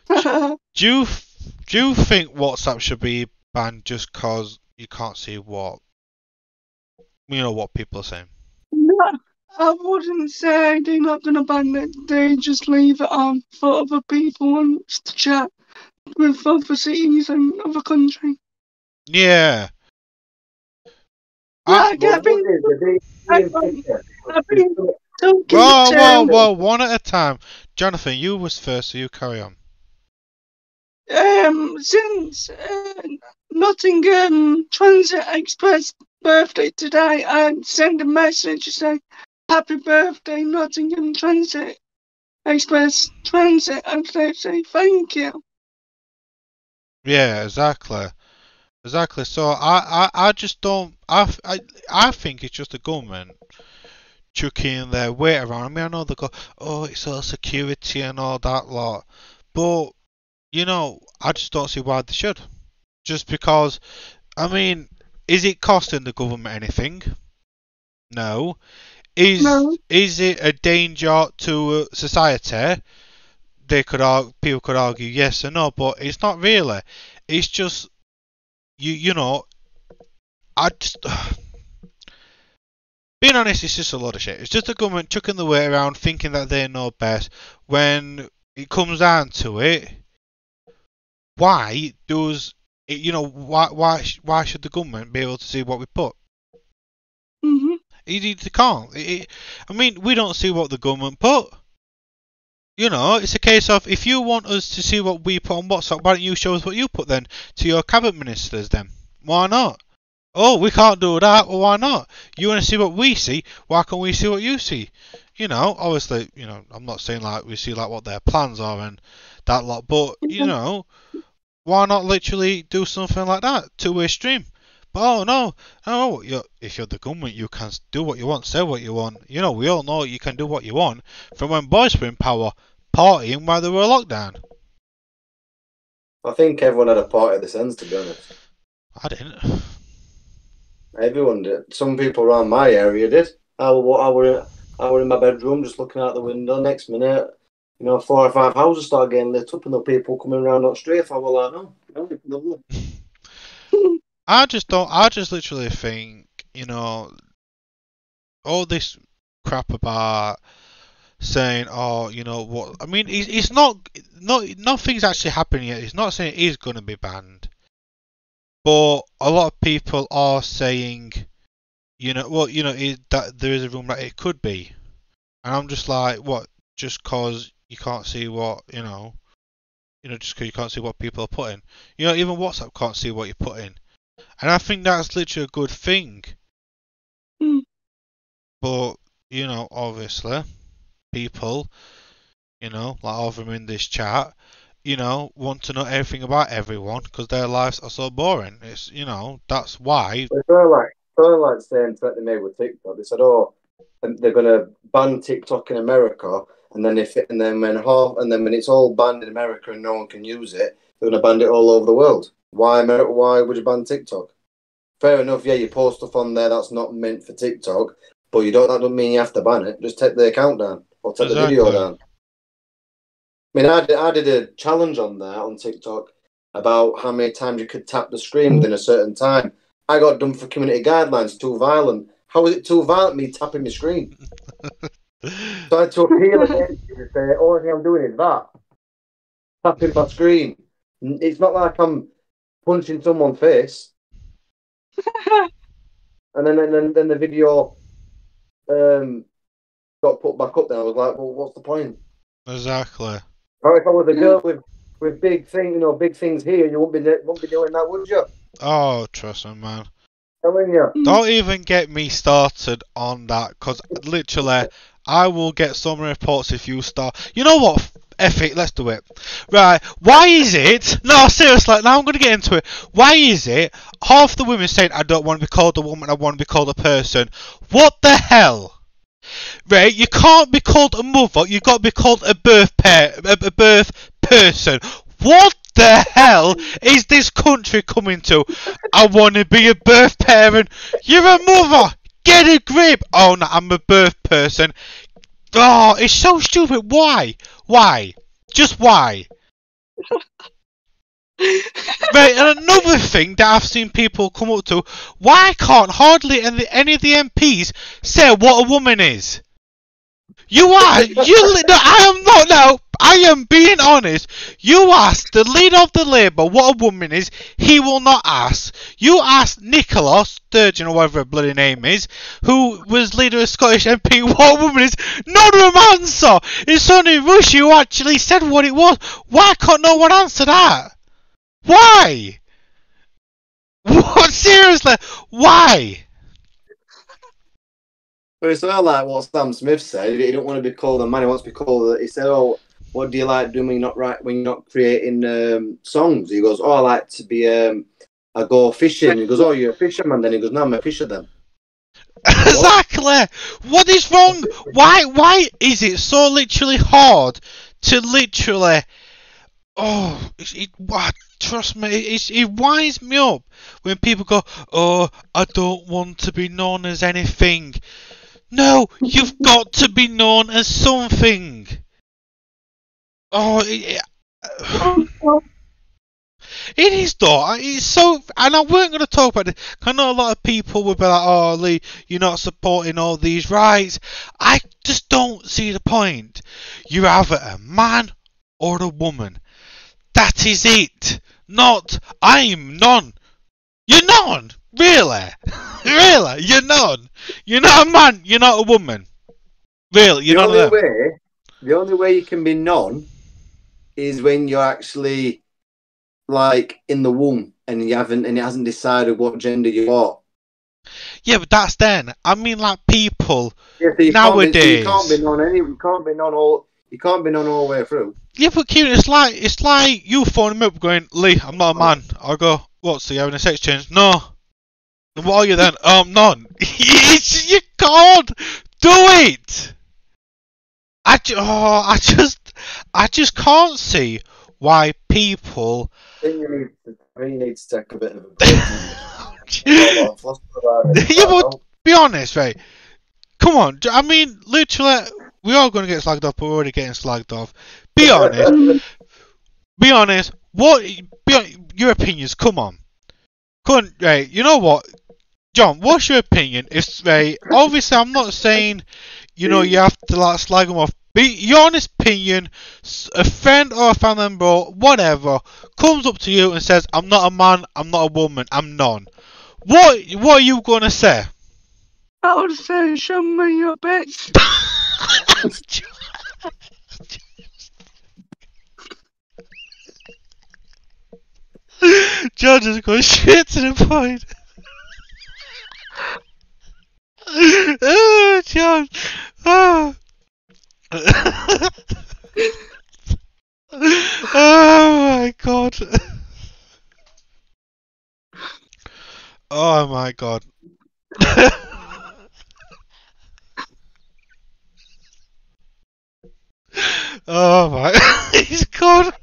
<laughs> do you do you think WhatsApp should be banned just cause you can't see what you know what people are saying? I wouldn't say they're not gonna ban it. They just leave it on for other people wants to chat with other cities and other countries. Yeah. I, Like, I've been, I've been talking whoa, to whoa, whoa! One at a time. Jonathan, you was first, so you carry on. um since uh, Nottingham Transit Express birthday today, I send a message to say happy birthday Nottingham Transit Express Transit, and say thank you. Yeah, exactly. Exactly. So I, I, I just don't. I, I, I think it's just the government chucking their weight around. I mean, I know they go, oh, it's all security and all that lot, but you know, I just don't see why they should. Just because, I mean, is it costing the government anything? No. Is No. is it a danger to society? They could argue, people could argue yes or no, but it's not really. It's just you you know, I just <sighs> being honest, it's just a lot of shit. It's just the government chucking the weight around, thinking that they know best. When it comes down to it, why does it, you know why why why should the government be able to see what we put? it, they can't. It, I mean, we don't see what the government put. You know, it's a case of if you want us to see what we put on WhatsApp, why don't you show us what you put then to your cabinet ministers then? Why not? Oh, we can't do that. Well, why not? You want to see what we see? Why can't we see what you see? You know, obviously, you know, I'm not saying like we see like what their plans are and that lot, but you <laughs> know, why not literally do something like that? Two-way stream. Oh no, no, you're, if you're the government, you can do what you want, say what you want. You know, we all know you can do what you want from when Boris were in power, partying while they were locked down. I think everyone had a party of this ends, to be honest. I didn't. Everyone did. Some people around my area did. I were, I were, I were in my bedroom just looking out the window. Next minute, you know, four or five houses started getting lit up and the people coming around that street. I was like, no, no, lovely. <laughs> <laughs> I just don't. I just literally think, you know, all this crap about saying, oh, you know what? I mean, it's, it's not, no, nothing's actually happening yet. It's not saying it is going to be banned, but a lot of people are saying, you know, well, you know, it, that there is a room that it could be, and I'm just like, what? Just cause you can't see what, you know, you know, just cause you can't see what people are putting. You know, even WhatsApp can't see what you're putting. And I think that's literally a good thing. Mm. But, you know, obviously, people, you know, like all of them in this chat, you know, want to know everything about everyone because their lives are so boring. It's, you know, that's why. It's sort of like, sort of like saying same threat they made with TikTok. They said, oh, and they're going to ban TikTok in America, and then if it, and then when half, and then when it's all banned in America and no one can use it, they're going to ban it all over the world. Why Why would you ban TikTok? Fair enough, yeah, you post stuff on there that's not meant for TikTok, but you don't. That doesn't mean you have to ban it. Just take the account down or take the video down. I mean, I did, I did a challenge on there on TikTok about how many times you could tap the screen within a certain time. I got done for community guidelines. Too violent. How is it too violent? Me tapping the screen. <laughs> So I had to appeal against and say, only thing I'm doing is that. Tapping my screen. It's not like I'm punching someone's face. <laughs> And then, and then, then the video um, got put back up there. I was like, well, what's the point? Exactly. Or if I was a girl with, with big thing, you know, big things here, you won't be, won't be doing that, would you? Oh, trust me, man. Telling you. Don't even get me started on that, because literally, I will get some reports if you start. You know what? F it, let's do it. Right, why is it? No, seriously, now I'm going to get into it. Why is it half the women saying, I don't want to be called a woman, I want to be called a person? What the hell? Right, you can't be called a mother, you've got to be called a birth pair, a, a birth person. What the hell is this country coming to? I want to be a birth parent. You're a mother. Get a grip. Oh no, I'm a birth person. Oh, it's so stupid. Why? Why? Just why? Right, and another thing that I've seen people come up to, why can't hardly any, of the MPs say what a woman is? You are, you, no, I am not now, I am being honest. You ask the leader of the Labour what a woman is, he will not ask. You ask Nicola Sturgeon, or whatever her bloody name is, who was leader of Scottish MP, <laughs> what a woman is, none of them answer. It's only Rush who actually said what it was. Why can't no one answer that? Why? What? <laughs> Seriously? Why? But it's not like what Sam Smith said. He don't want to be called a man. He wants to be called. A, he said, "Oh, what do you like doing when you're not right when you're not creating um, songs?" He goes, "Oh, I like to be. Um, I go fishing." He goes, "Oh, you're a fisherman." Then he goes, "No, I'm a fisher." Then <laughs> exactly. What is wrong? Why? Why is it so literally hard to literally? Oh, it, it what? Trust me, it, it winds me up when people go, "Oh, I don't want to be known as anything." No, you've got to be known as something. Oh, it, <sighs> is though. It's so, and I weren't going to talk about it. I know a lot of people would be like, "Oh, Lee, you're not supporting all these rights." I just don't see the point. You're either a man or a woman. That is it. Not I'm none. You're none. Really, <laughs> really, you're none. You're not a man. You're not a woman. Really, you're the not. only way, the only way you can be none, is when you're actually like in the womb and you haven't and it hasn't decided what gender you are. Yeah, but that's then. I mean, like people. Yeah, so you Can't be, so Nowadays. you can't be none any. You can't be none all. You can't be none all the way through. Yeah, but Kieran, it's like it's like you phoning me up going, Lee, I'm not a man. I go, what's he having a sex change? No. What are you then? Oh, I'm none. <laughs> You can't do it. I oh, I just I just can't see why people. Then you need to, you need to take a bit of a <laughs> break. yeah, but be honest, right? Come on, I mean, literally, we are going to get slagged off, but we're already getting slagged off. Be honest. be honest. What? Be your opinions. Come on. Come on. Right. You know what, John? What's your opinion? If right, obviously, I'm not saying, you know, you have to like slag them off. Be your honest opinion. a friend or a family member, whatever, comes up to you and says, "I'm not a man. I'm not a woman. I'm none." What? What are you gonna say? I would say, show me your bitch. John just goes straight to the point. <laughs> oh, John. Oh. oh my god. <laughs> Oh my god. <laughs> oh my. <laughs> He's gone.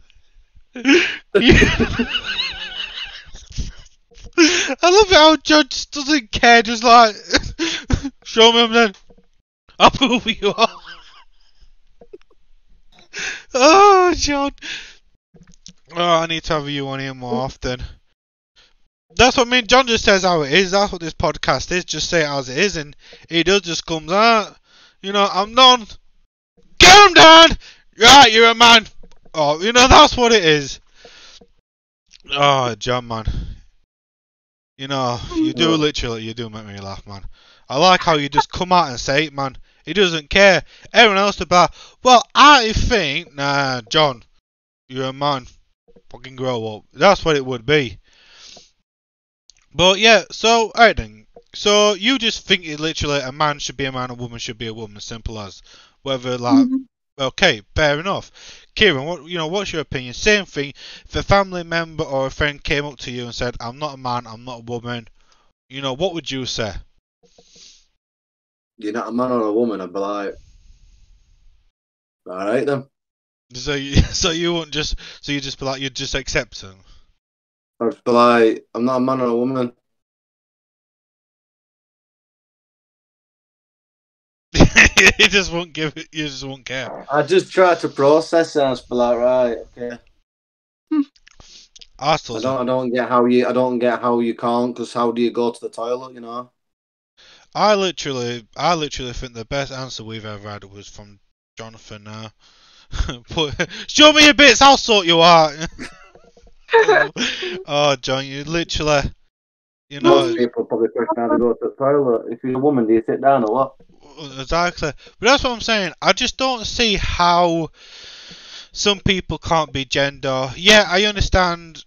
I love how just doesn't care, just like, show me him then. I'll prove you are. Oh, John. Oh, I need to have you on here more often. That's what I mean. John just says how it is. That's what this podcast is. Just say it as it is, and he does just comes out. You know, I'm done. Get him down. Right, you're a man. Oh, you know that's what it is. Oh, John, man. You know, you do mm. literally, you do make me laugh, man. I like how you just come out and say it, man. He doesn't care. Everyone else about, well, I think, nah, John, you're a man. Fucking grow up. That's what it would be. But yeah, so alright then. So you just think it literally a man should be a man, a woman should be a woman, simple as. Whether like Mhm. okay, fair enough. Kieran, what you know, what's your opinion? Same thing. If a family member or a friend came up to you and said, "I'm not a man, I'm not a woman," you know, what would you say? You're not a man or a woman. I'd be like, all right then. So you, <laughs> so you wouldn't just, so you just be like, you'd just accept them. I'd be like, I'm not a man or a woman. <laughs> you just won't give it. You just won't care. I just try to process it just be like, right, okay. <laughs> I I don't, I don't get how you, I don't get how you can't, because how do you go to the toilet, you know? I literally, I literally think the best answer we've ever had was from Jonathan. Uh, <laughs> show me your bits, I'll sort you out. <laughs> oh, John, you literally, you know, Most people probably question how to go to the toilet. If you're a woman, do you sit down or what? exactly. But that's what I'm saying. I just don't see how some people can't be gender. Yeah, I understand.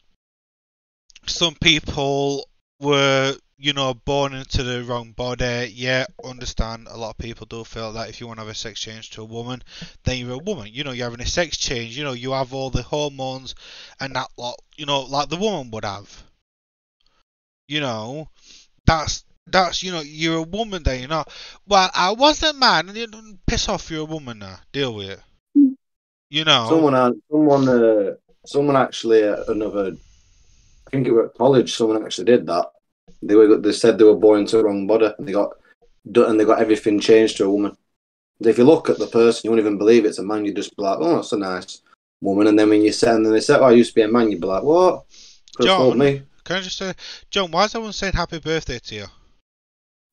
Some people were, you know, born into the wrong body. Yeah, understand. A lot of people do feel that if you want to have a sex change to a woman, then you're a woman. You know, you're having a sex change. You know, you have all the hormones and that lot. You know, like the woman would have. You know, that's that's you know, you're a woman. Then you know. Well, I wasn't man. Piss off. You're a woman now. Deal with it. You know. Someone, uh, someone, uh, someone actually at another, I think it was at college. Someone actually did that. They were, they said they were born into the wrong body, and they got, do- and they got everything changed to a woman. If you look at the person, you won't even believe it's a man. You just be like, oh, that's a nice woman. And then when you say, and then they say, oh, I used to be a man, you'd be like, what? Could have John? me. Can I just say, John? Why is everyone saying happy birthday to you?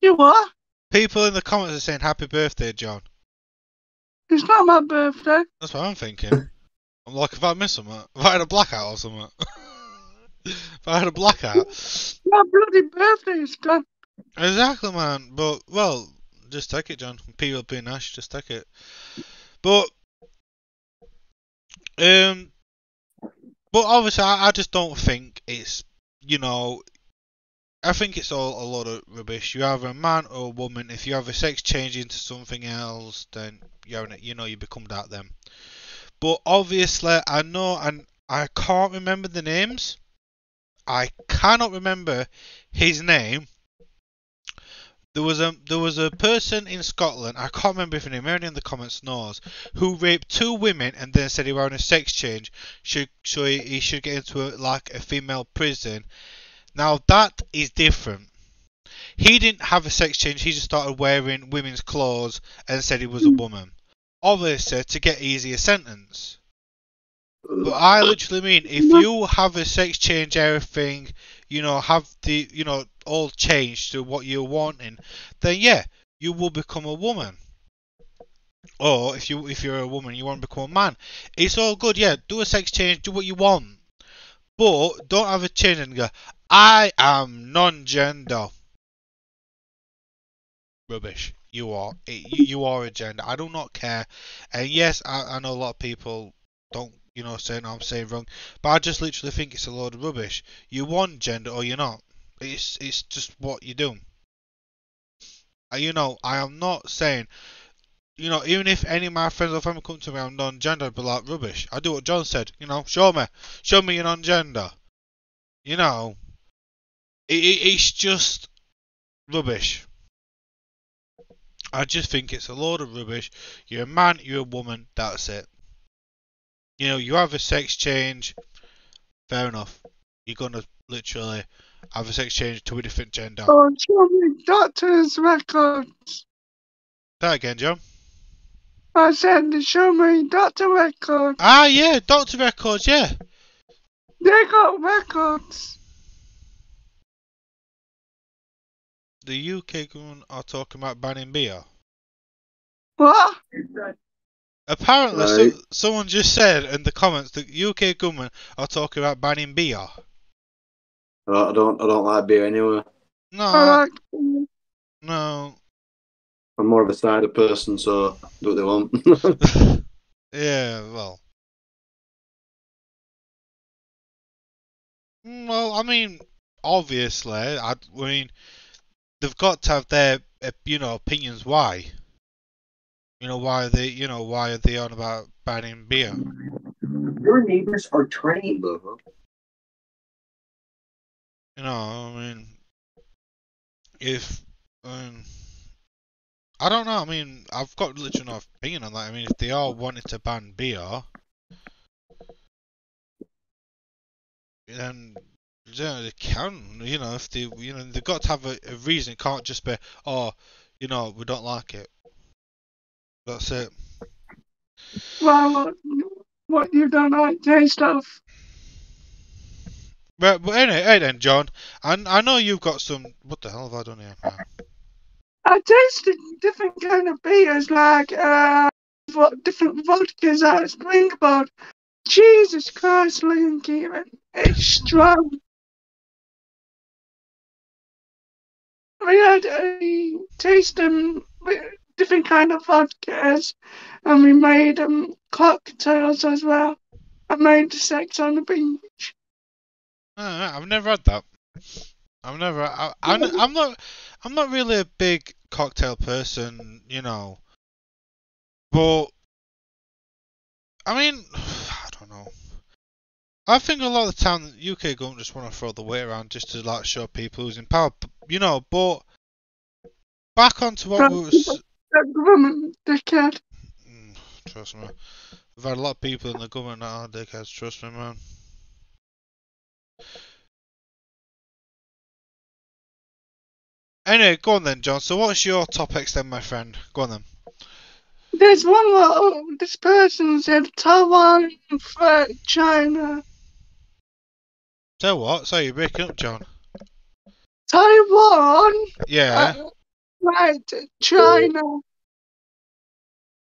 You what? People in the comments are saying happy birthday, John. It's not my birthday. That's what I'm thinking. <laughs> I'm like, if I miss something, if I had a blackout or something. <laughs> if I had a blackout. My bloody birthday is gone. Exactly, man. But well, just take it, John. People being nice, just take it. But um, but obviously, I, I just don't think it's you know. I think it's all a lot of rubbish. You're either a man or a woman. If you have a sex change into something else, then you're. You know, you become that then. But obviously, I know, and I can't remember the names. I cannot remember his name. There was a there was a person in Scotland. I can't remember if anyone in the comments knows who raped two women and then said he was on a sex change. Should so he, he should get into a, like a female prison. Now that is different. He didn't have a sex change. He just started wearing women's clothes and said he was a woman. Obviously to get easier sentence. But I literally mean, if you have a sex change, everything, you know, have the, you know, all changed to what you're wanting, then yeah, you will become a woman. Or if you, if you're a woman, you want to become a man. It's all good, yeah. Do a sex change, do what you want, but don't have a change and go, I am non-gender. Rubbish. You are. You, are a gender. I do not care. And yes, I, I know a lot of people don't you know, saying I'm saying wrong. But I just literally think it's a load of rubbish. You want gender or you're not. It's it's just what you do. You know, I am not saying, you know, even if any of my friends or family come to me, I'm non-gender, be like rubbish. I do what John said. You know, show me, show me you're non-gender. You know, it, it, it's just rubbish. I just think it's a load of rubbish. You're a man, you're a woman. That's it you know, you have a sex change, fair enough. You're gonna literally have a sex change to a different gender. Oh, show me doctor's records. That again, John. I said, show me doctor records. Ah, yeah, doctor records, yeah. They got records. the UK government are talking about banning beer. What? Apparently, Right. so, someone just said in the comments that UK government are talking about banning beer. I don't, I don't like beer anyway. No, I like beer. no. I'm more of a cider person, so do what they want. <laughs> yeah, well. Mm, Well, I mean, obviously, I, I mean, they've got to have their, you know, opinions. Why? You know, why are they, you know, why are they on about banning beer? Your neighbors are trained. You know, I mean, if, um, I don't know. I mean, I've got literally no opinion on that. I mean, if they all wanted to ban beer, then yeah, they can. You know, if they, you know, they've got to have a, a reason. It can't just be, oh, you know, we don't like it. That's it. Well, what, you don't like taste of? But, but anyway, hey then, John. I, I know you've got some. What the hell have I done here? now? I tasted different kind of beers, like uh, what different vodkas I was drink about. Jesus Christ, Kieran, it's strong. We had a taste um different kind of vodkas, and we made um cocktails as well. I made the sex on the beach. Uh, I've never had that. I've never. I, I'm, I'm not. I'm not really a big cocktail person, you know. But I mean, <sighs> I don't know. I think a lot of the time the UK government just want to throw the weight around just to like show people who's in power, you know. But back onto what we was. The government dickhead. Mm, Trust me, we've had a lot of people in the government that are dickheads. Trust me, man. Anyway, go on then, John. So, what's your topics then, my friend? Go on then. There's one where oh, this person said Taiwan for China. So what? So you're breaking up, John? Taiwan, Yeah. uh, right, China.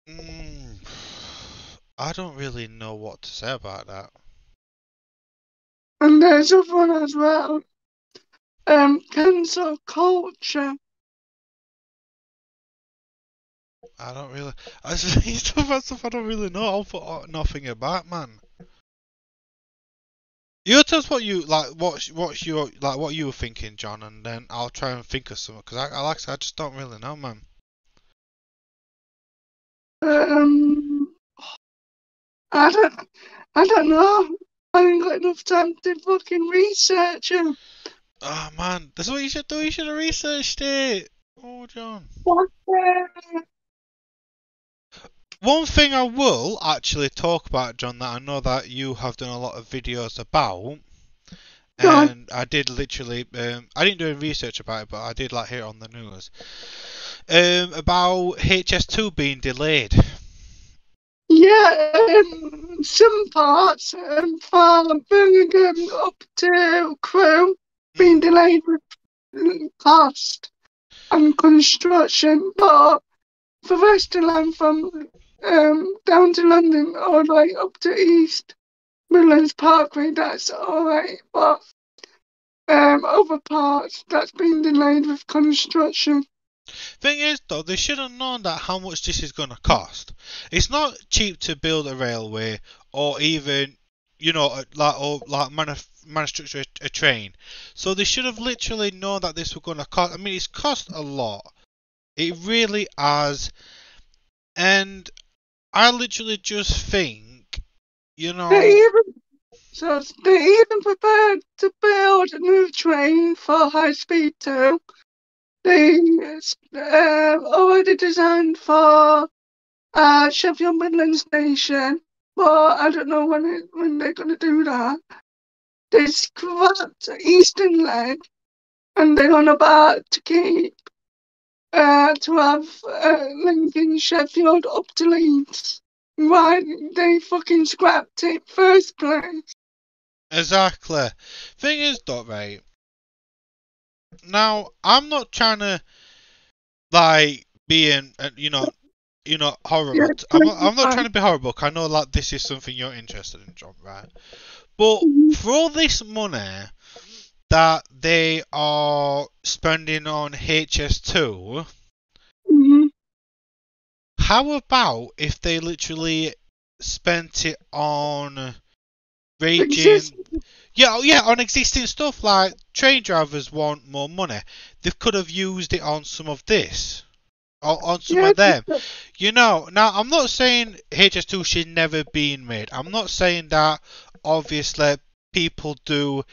Mm, I don't really know what to say about that. And there's other one as well. Um, cancel culture. I don't really. <laughs> I about <laughs> stuff I don't really know. I'll put nothing about, man. You tell us what you like. What's what's your like? What you were thinking, John, and then I'll try and think of something. Cause I, I like I just don't really know, man. Um, I don't, I don't know. I haven't got enough time to fucking research them. Oh man, that's what you should do. You should have researched it. Oh, John. What? One thing I will actually talk about, John, that I know that you have done a lot of videos about, and I did literally, um, I didn't do any research about it, but I did like hear it on the news, um, about HS2 being delayed. Yeah, um, some parts um, from Birmingham up to Crewe being delayed with mm, cost and construction, but for the rest of the land from um, down to London or like up to East Midlands Parkway, that's alright, but um, other parts that's been delayed with construction. Thing is, though, they should have known that how much this is going to cost. It's not cheap to build a railway or even, you know, like or like manuf- manufacture a, a train. So they should have literally known that this was going to cost. I mean, it's cost a lot. It really has, and I literally just think, you know, They even so they even prepared to build a new train for high speed two. They uh, already designed for uh, Sheffield Midland Station, but I don't know when it, when they're gonna do that. They scrapped Eastern Leg, and they're on about to keep uh, to have uh, Lincoln Sheffield up to Leeds. Why they fucking scrapped it first place? Exactly. Thing is, though, right? Now, I'm not trying to like being, uh, you know, you know, horrible. Yeah, I'm not, I'm not trying to be horrible. 'cause I know like this is something you're interested in, John, right? But Mhm. for all this money that they are spending on HS2, hmm how about if they literally spent it on raging? Exist- Yeah, oh, yeah, on existing stuff like train drivers want more money. They could have used it on some of this, or on some yeah, of them. You know, now I'm not saying HS2 should never been made. I'm not saying that. Obviously, people do,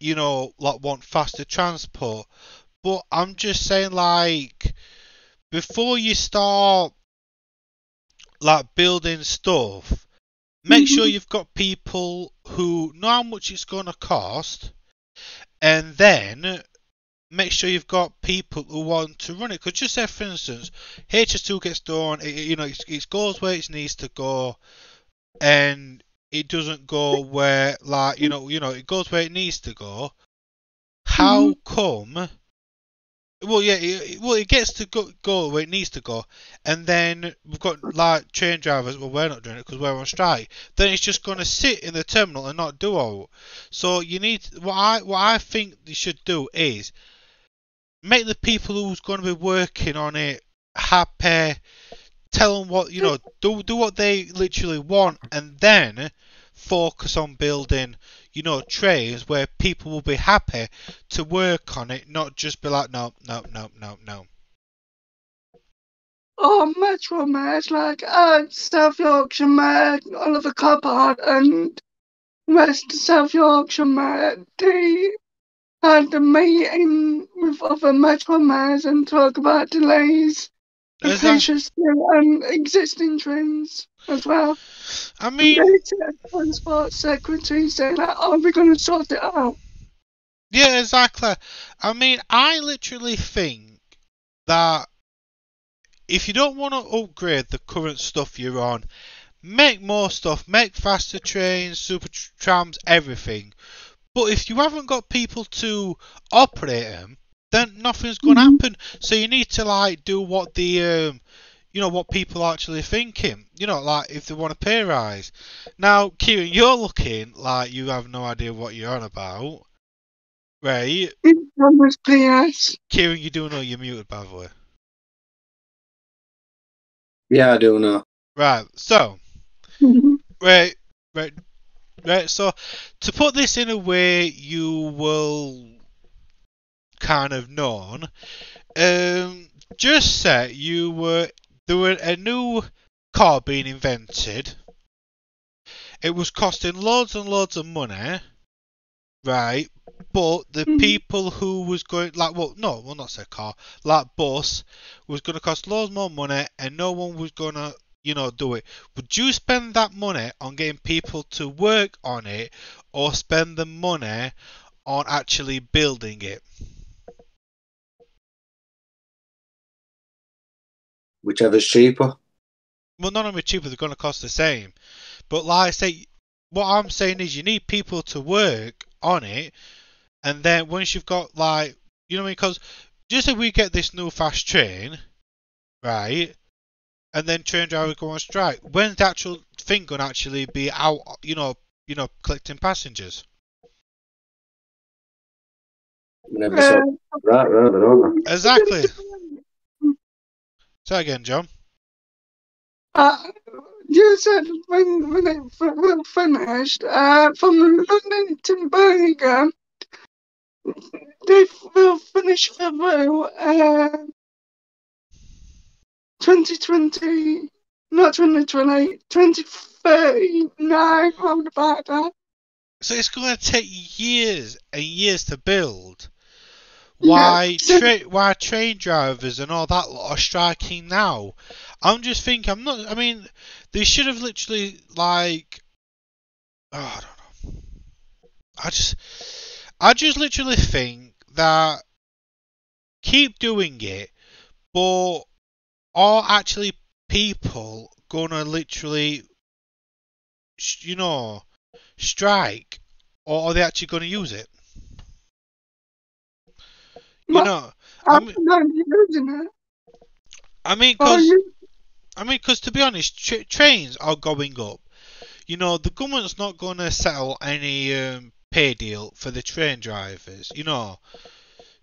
you know, like want faster transport. But I'm just saying, like, before you start, like, building stuff, make sure Mhm. you've got people who know how much it's going to cost, and then make sure you've got people who want to run it. Because just say, for instance, HS2 gets done, it, you know, it, it goes where it needs to go, and it doesn't go where, like, you know, you know, it goes where it needs to go. How mm-hmm. come? Well, yeah, it, it- well, it gets to go, go where it needs to go, and then we've got like train drivers. Well, we're not doing it because we're on strike. Then it's just going to sit in the terminal and not do all. So you need what I what I think they should do is make the people who's going to be working on it happy. Tell them what you know. Do do what they literally want, and then focus on building. You know, trains where people will be happy to work on it, not just be like, no, no, no, no, no. Oh, Metro Mayor's like uh, South Yorkshire Mayor Oliver Coppard and West South Yorkshire Mayor they had a meeting with other Metro Mayors and talk about delays HS2 and um, existing trains as well. I mean, Transport Secretary said like, oh, we're going to sort it out. yeah, exactly. I mean, I literally think that if you don't want to upgrade the current stuff you're on, make more stuff, make faster trains, super tr- trams, everything. But if you haven't got people to operate them, then nothing's going to Mhm. happen. So you need to like do what the um, you know what people are actually thinking. You know, like if they want a pay rise. Now, Kieran, you're looking like you have no idea what you're on about, right? Thomas PS. Kieran, you do know you're muted, by the way. Yeah, I do know. Right. So, right, right, right. So, to put this in a way you will kind of known, um, just say you were there were a new car being invented. It was costing loads and loads of money, right? But the Mhm. people who was going like well no, well not say car, like bus was gonna cost loads more money and no one was gonna you know do it. Would you spend that money on getting people to work on it or spend the money on actually building it? Whichever's cheaper. Well, not only cheaper, they're going to cost the same. But like I say, what I'm saying is you need people to work on it, and then once you've got like, you know what I mean? Because just say we get this new fast train, right? And then train drivers go on strike. When's the actual thing going to actually be out? You know, you know, collecting passengers. Never Uh, saw right round, I don't know. Exactly. Say again, John. Uh, you said when, when it finished, uh, from London to Birmingham, they will finish through uh, 2020, not 2020, 2039, round about that. So it's going to take years and years to build. Why <laughs> tra- why train drivers and all that lot are striking now? I'm just thinking. I'm not. I mean, they should have literally like. Oh, I don't know. I just, I just literally think that keep doing it, but are actually people gonna literally, you know, strike, or are they actually gonna use it? You know, I I'm mean, not using it. I mean, because I mean, because to be honest, tra- trains are going up. You know, the government's not going to settle any um, pay deal for the train drivers. You know,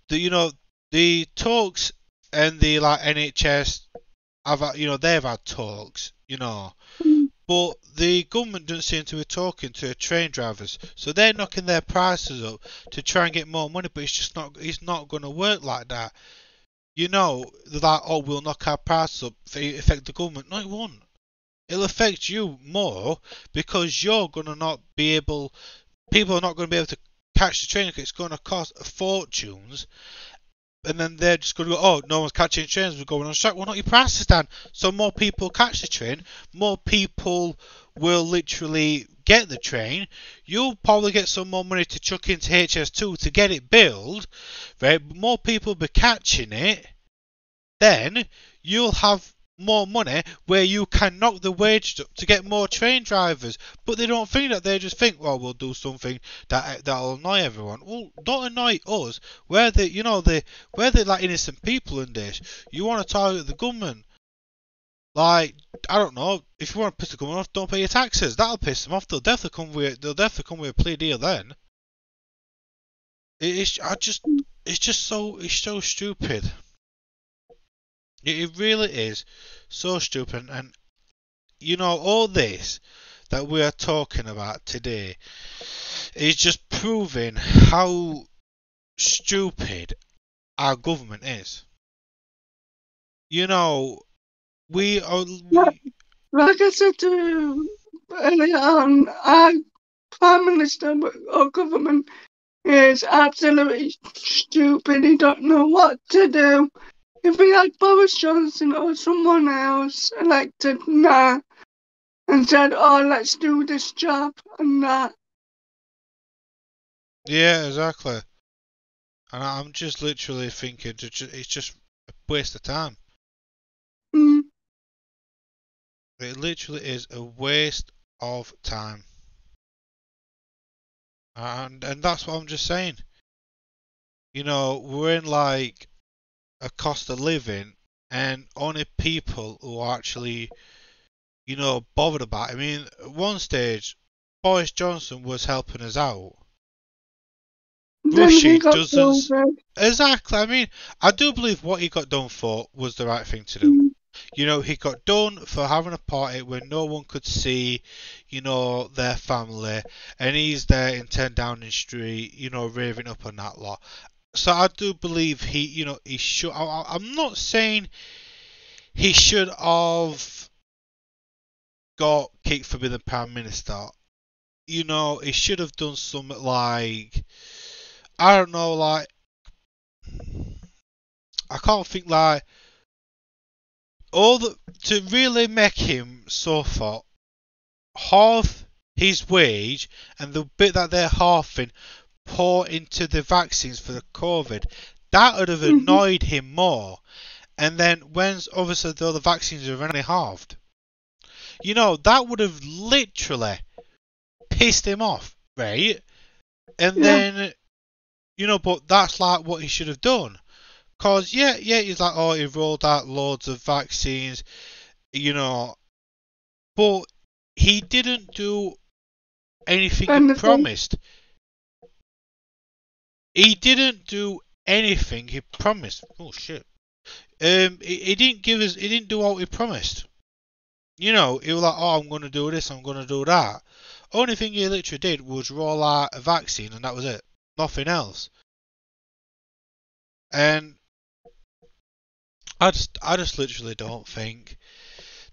the you know the talks and the like NHS have you know they've had talks. You know, but the government doesn't seem to be talking to train drivers, so they're knocking their prices up to try and get more money. But it's just not it's not going to work like that. You know, like, oh, we'll knock our prices up, it affect the government. No, it won't. It'll affect you more because you're going to not be able, people are not going to be able to catch the train. It's going to cost fortunes. And then they're just going to go, oh, no one's catching trains, we're going on strike. Well, not your prices. So more people catch the train, more people will literally get the train. You'll probably get some more money to chuck into HS2 to get it built, right? More people be catching it, then you'll have more money where you can knock the wages up to get more train drivers. But they don't think that. They just think, well, we'll do something that that'll annoy everyone. Well, don't annoy us. We're the, you know, the we're the like innocent people in this. You want to target the government. Like, I don't know. If you want to piss the government off, don't pay your taxes. That'll piss them off. They'll definitely come with. They'll definitely come with a plea deal then. It's. I just. It's just so. It's so stupid. It, really is so stupid. And you know, all this that we are talking about today is just proving how stupid our government is. You know, we are. We, like I said to earlier on, um, our Prime Minister or government is absolutely stupid. He don't know what to do. If we had Boris Johnson or someone else elected now and said, oh, let's do this job and that, yeah, exactly. And I'm just literally thinking it's it's just a waste of time. mm, It literally is a waste of time. And and that's what I'm just saying. You know, we're in like a cost of living and only people who are actually, you know, bothered about it. I mean, at one stage, Boris Johnson was helping us out. got doesn't- Exactly. I mean, I do believe what he got done for was the right thing to do. Mm, You know, he got done for having a party where no one could see, you know, their family, and he's there in 10 Downing Street, you know, raving up on that lot. So I do believe he, you know, he should. I, I'm not saying he should have got kicked for being the Prime Minister. You know, he should have done something like, I don't know, like, I can't think like all the to really make him suffer half his wage and the bit that they're halving pour into the vaccines for the COVID. That would have Mhm. annoyed him more. And then when obviously the other vaccines are only halved, you know that would have literally pissed him off, right? And Yeah. then, you know, but that's like what he should have done. Cause yeah, yeah, he's like, oh, he rolled out loads of vaccines, you know, but he didn't do anything he Anything. promised. He didn't do anything he promised. Oh shit. Um, he, he didn't give us. He didn't do what he promised. You know, he was like, oh, I'm gonna do this, I'm gonna do that. Only thing he literally did was roll out a vaccine, and that was it. Nothing else. And I just, I just literally don't think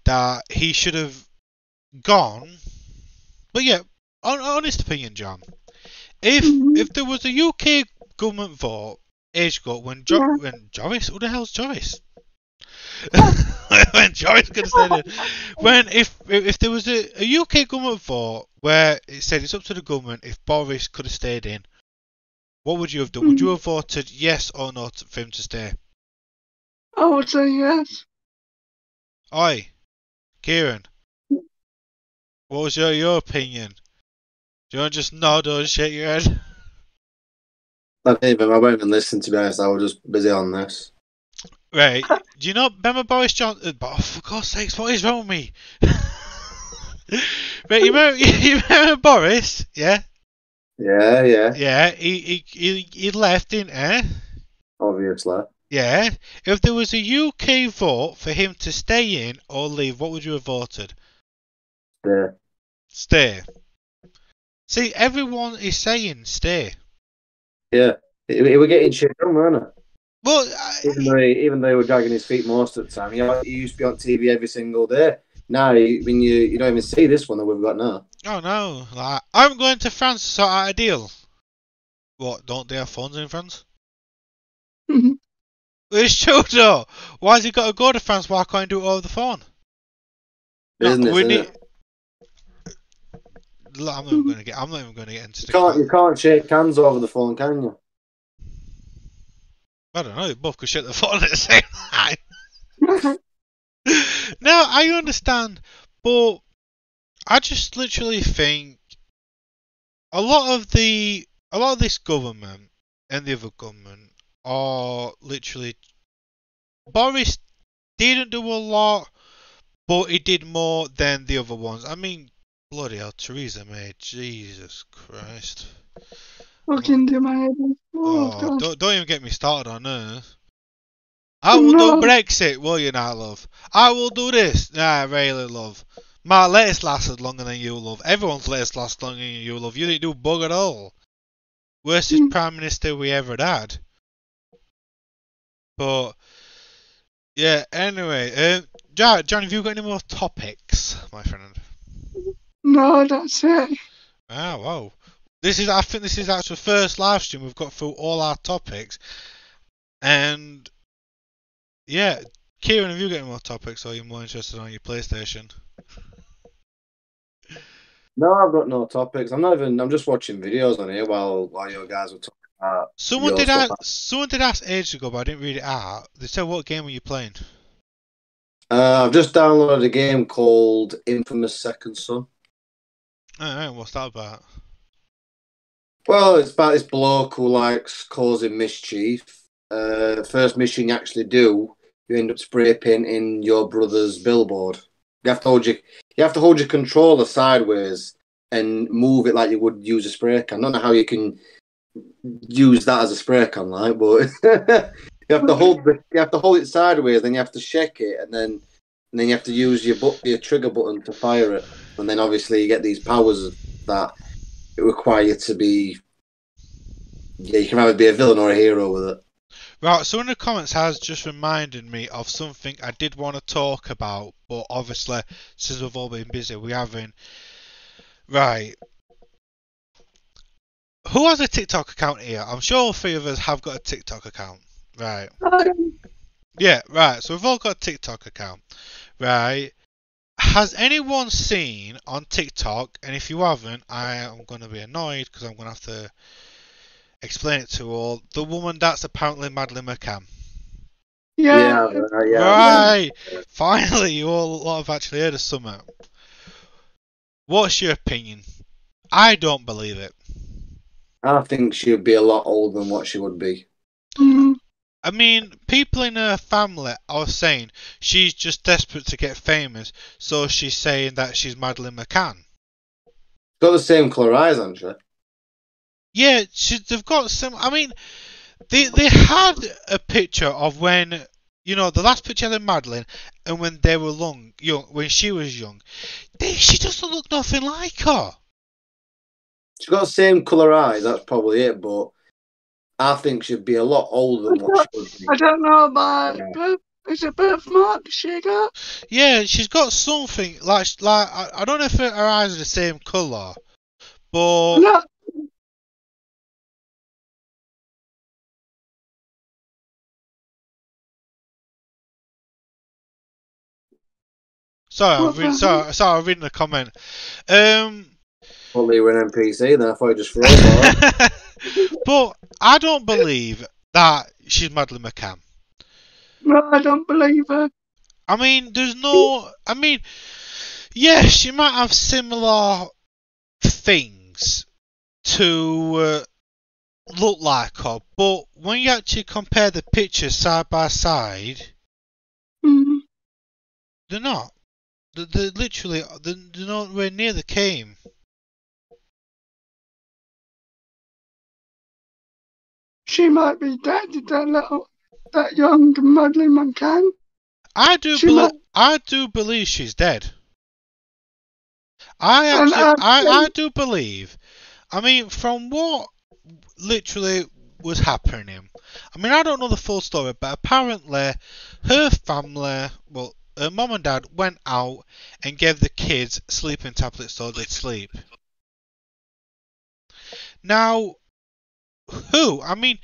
that he should have gone. But yeah, honest opinion, John. If Mhm. if there was a UK government vote age ago when jo- Yeah. when Joris, who the hell's Joris? <laughs> <laughs> when Joris could have said. When if if there was a, a UK government vote where it said it's up to the government if Boris could have stayed in, what would you have done? Would you have voted yes or no for him to stay? I would say yes. Oi, Kieran. What was your your opinion? Do you want to just nod or shake your head? I didn't even, I won't even listen to be honest. I was just busy on this. Right. <laughs> Do you know remember Boris Johnson? Oh, uh, for God's sakes, what is wrong with me? <laughs> right, you remember, <laughs> you remember Boris? Yeah? Yeah, yeah, Yeah, he, he, he, he left, didn't he? obviously. Yeah. If there was a UK vote for him to stay in or leave, what would you have voted? Yeah. Stay. See, everyone is saying stay. Yeah. He, were getting shit done, weren't it? Well, I- Even though, he, even though he was dragging his feet most of the time. You know, he used to be on TV every single day. Now, you- when you, you don't even see this one that we've got now. oh no, like, I'm going to France to sort out a deal. What, don't they have phones in France? Mhm. <laughs> It's true though. Why's he got to go to France? Why can't he do it over the phone? No, Business, we need- Look, I'm not even mm-hmm. going to get. I'm not even going to get into. You can't, you can't shake hands over the phone, can you? I don't know. Both could shake the phone at the same time. <laughs> no, I understand, but I just literally think a lot of the a lot of this government and the other government are literally Boris didn't do a lot, but he did more than the other ones. I mean, bloody hell, Theresa May, Jesus Christ. Fucking do my head. in. Oh, Oh, God. don't, don't even get me started on her. I will No. do Brexit, will you now, love? I will do this. Nah, really, love. My lettuce lasted longer than you, love. Everyone's lettuce lasted longer than you, love. You didn't do bug at all. Worst Mm. prime minister we ever had. But yeah, anyway, um, John, John, have you got any more topics, my friend? No, that's it. Ah, wow. This is, I think, this is actually the first live stream we've got through all our topics, and yeah, Kieran, have you got any more topics, or are you more interested on your PlayStation? No, I've got no topics. I'm not even. I'm just watching videos on here while while you guys were talking about. Someone did ask, someone did ask ages ago, but I didn't read it out. They said, "What game were you playing?" Uh, I've just downloaded a game called Infamous Second Son. Alright, what's that about? Well, it's about this bloke who likes causing mischief. Uh, first mission you actually do, you end up spray painting your brother's billboard. You have to hold your you have to hold your controller sideways and move it like you would use a spray can. I don't know how you can use that as a spray can, like, but <laughs> you have to hold the, you have to hold it sideways, then you have to shake it, and then and then you have to use your but your trigger button to fire it, and then obviously you get these powers that require you to be yeah, you can either be a villain or a hero with it. Right, so in the comments has just reminded me of something I did want to talk about, but obviously since we've all been busy, we haven't. Right. Who has a TikTok account here? I'm sure all three of us have got a TikTok account. Right. Um, Yeah, right. So we've all got a TikTok account. Right. Has anyone seen on TikTok, and if you haven't, I am going to be annoyed because I'm going to have to explain it to all, the woman that's apparently Madeleine McCann. yeah, right, uh, yeah. right. Finally, you all lot have actually heard of something. What's your opinion? I don't believe it. I think she'd be a lot older than what she would be. I mean, people in her family are saying she's just desperate to get famous, so she's saying that she's Madeleine McCann. Got the same colour eyes, she? Yeah, she, they've got some. I mean, they they had a picture of when you know the last picture of Madeleine and when they were young, young when she was young. They, she doesn't look nothing like her. She's got the same colour eyes, that's probably it, but I think she'd be a lot older than what she would be. I don't know about Yeah. birth. Is it birthmark she got? Yeah, she's got something like like I, I don't know if her, her eyes are the same color, but No, sorry, I'm What reading, sorry, sorry, I'm reading the comment. Um, Probably were an NPC, then I thought you just <laughs> froze her. But I don't believe that she's Madeleine McCann. no, I don't believe her. I mean, there's no. I mean, yeah, she might have similar things to uh, look like her, but when you actually compare the pictures side by side, Mm. they're not. They're, they're literally they're, they're nowhere near the same. She might be dead, that little, that young Madeleine McCann. I do She believe might- I do believe she's dead. I actually I I, I do believe. I mean, from what literally was happening. I mean, I don't know the full story, but apparently her family, well, her mom and dad went out and gave the kids sleeping tablets so they'd sleep. Now, who? I mean,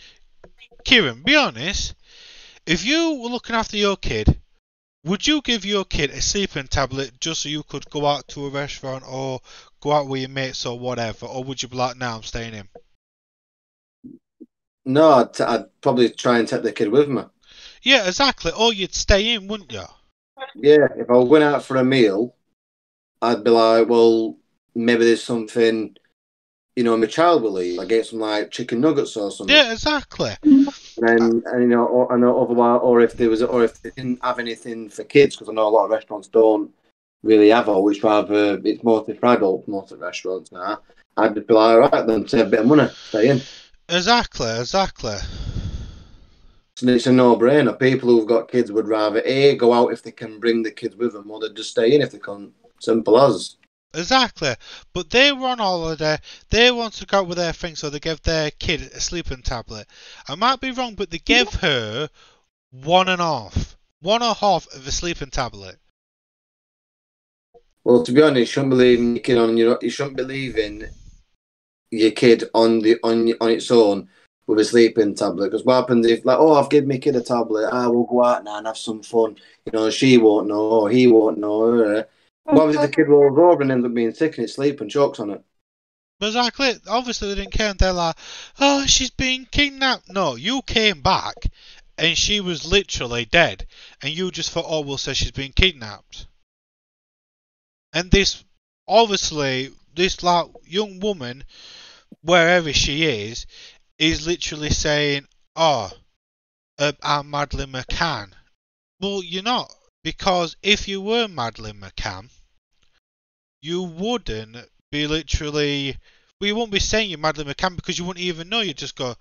Kieran, be honest. If you were looking after your kid, would you give your kid a sleeping tablet just so you could go out to a restaurant or go out with your mates or whatever? Or would you be like, no, I'm staying in? No, I'd, I'd probably try and take the kid with me. Yeah, exactly. Or you'd stay in, wouldn't you? Yeah, if I went out for a meal, I'd be like, well, maybe there's something, you know, my child will eat. I get some like chicken nuggets or something. Yeah, exactly. And then, and, you know, or, I know otherwise, or if there was, or if they didn't have anything for kids, because I know a lot of restaurants don't really have all, which rather it's mostly for adults, most of restaurants now. I'd be like, all right, then save a bit of money, stay in. Exactly, exactly. So it's a no-brainer. People who've got kids would rather a go out if they can bring the kids with them, or they just stay in if they can. Simple as. Exactly. But they were on holiday. They want to go out with their friends, so they gave their kid a sleeping tablet. I might be wrong, but they gave her one and a half. One and a half of a sleeping tablet. Well, to be honest, you shouldn't be leaving your kid on your. You shouldn't be leaving your kid on the on on its own with a sleeping tablet. Because what happens if, like, oh, I've given my kid a tablet. Ah, I will go out now and have some fun. You know, she won't know, or he won't know. What if the kid rolls over and ends up being sick and it's sleep and chokes on it? Exactly. Obviously, they didn't care. And they're like, oh, she's been kidnapped. No, you came back and she was literally dead. And you just thought, oh, we'll say she's been kidnapped. And this, obviously, this like young woman, wherever she is, is literally saying, oh, uh, I'm Madeleine McCann. Well, you're not. Because if you were Madeleine McCann, you wouldn't be literally. Well, you won't be saying you're Madeleine McCann because you wouldn't even know. You'd just go,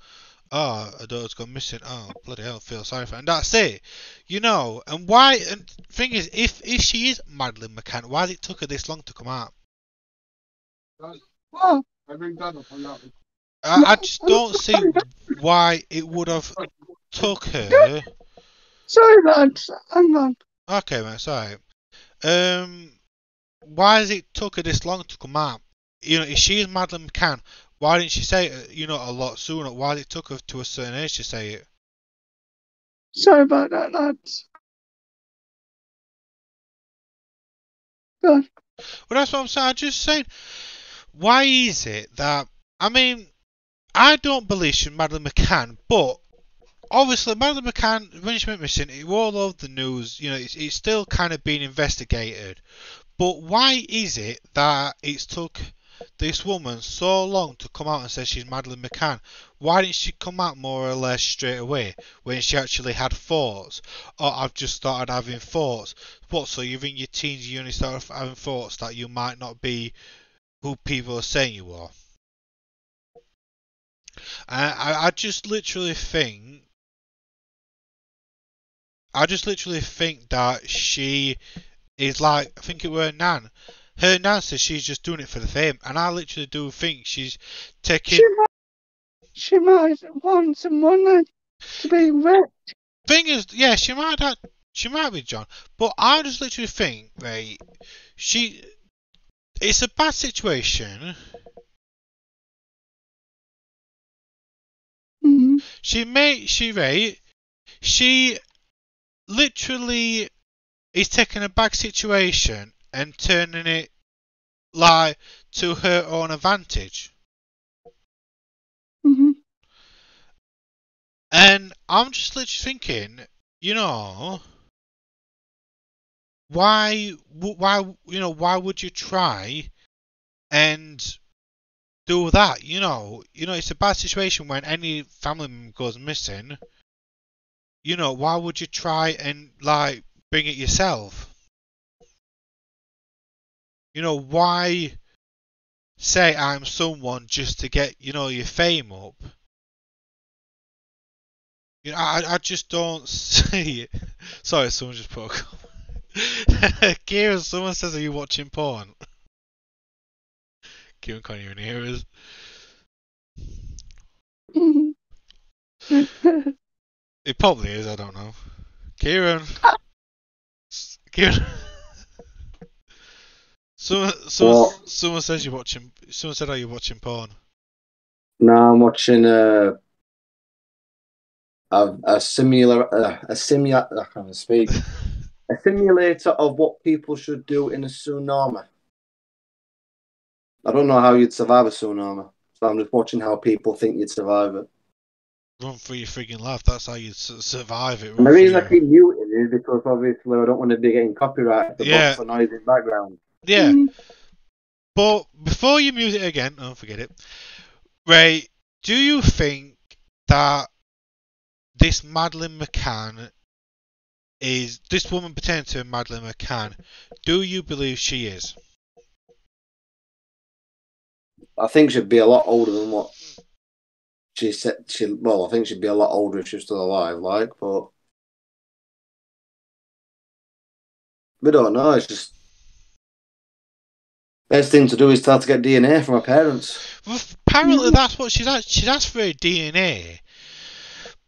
oh, a daughter's gone missing. Oh, bloody hell, feel sorry for her. And that's it. You know, and why? And thing is, if if she is Madeleine McCann, why did it took her this long to come out? Well, I, I just don't see why it would have took her. sorry, lads. Hang on. Okay, man, sorry. Um, why has it took her this long to come out? You know, if she is Madeleine McCann, why didn't she say it? You know, a lot sooner. Why did it took her to a certain age to say it? Sorry about that, lads. God. Well, that's what I'm saying. I'm just saying, why is it that? I mean, I don't believe she's Madeleine McCann, but obviously Madeleine McCann, when she went missing, it was all over the news. You know, it's, it's still kind of being investigated. But why is it that it's took this woman so long to come out and say she's Madeleine McCann? Why didn't she come out more or less straight away when she actually had thoughts? Or I've just started having thoughts. What, so you're in your teens, you only start having thoughts that you might not be who people are saying you are? I, I, I just literally think. I just literally think that she is like, I think it were Nan. Her Nan says she's just doing it for the fame, and I literally do think she's taking. She might, she might want some money to be rich. thing is, yeah, she might have, she might be John, but I just literally think, right, she, it's a bad situation. Mm. She may, she right, she literally is taking a bad situation and turning it like to her own advantage. hmm And I'm just literally thinking, you know, why, why, you know, why would you try and do that. You know, you know, it's a bad situation when any family member goes missing. You know, why would you try and like bring it yourself? You know, why say I'm someone just to get you know your fame up? You know, I I just don't <laughs> see it. Sorry, someone just put a comment. <laughs> Kieran, someone says, "Are you watching porn?" <laughs> Kieran can't even hear us. It probably is. I don't know. Kieran. Ah! Kieran. <laughs> someone, someone, What? someone says you're watching. Someone said, "Are you watching porn?" No, I'm watching a a, a simulator uh, a simula I can't speak <laughs> a simulator of what people should do in a tsunami. I don't know how you'd survive a tsunami, so I'm just watching how people think you'd survive it. Run for your frigging life. That's how you survive it. The reason I keep muting is because obviously I don't want to be getting copyright for Yeah. for noise in the background. Yeah, mm-hmm. but before you mute it again, don't forget it. Ray, do you think that this Madeleine McCann is this woman pretending to be Madeleine McCann? Do you believe she is? I think she'd be a lot older than what she said. She well, I think she'd be a lot older if she was still alive. Like, but we don't know. It's just best thing to do is start to get DNA from her parents. Well, apparently that's what she's asked. She's asked for a DNA,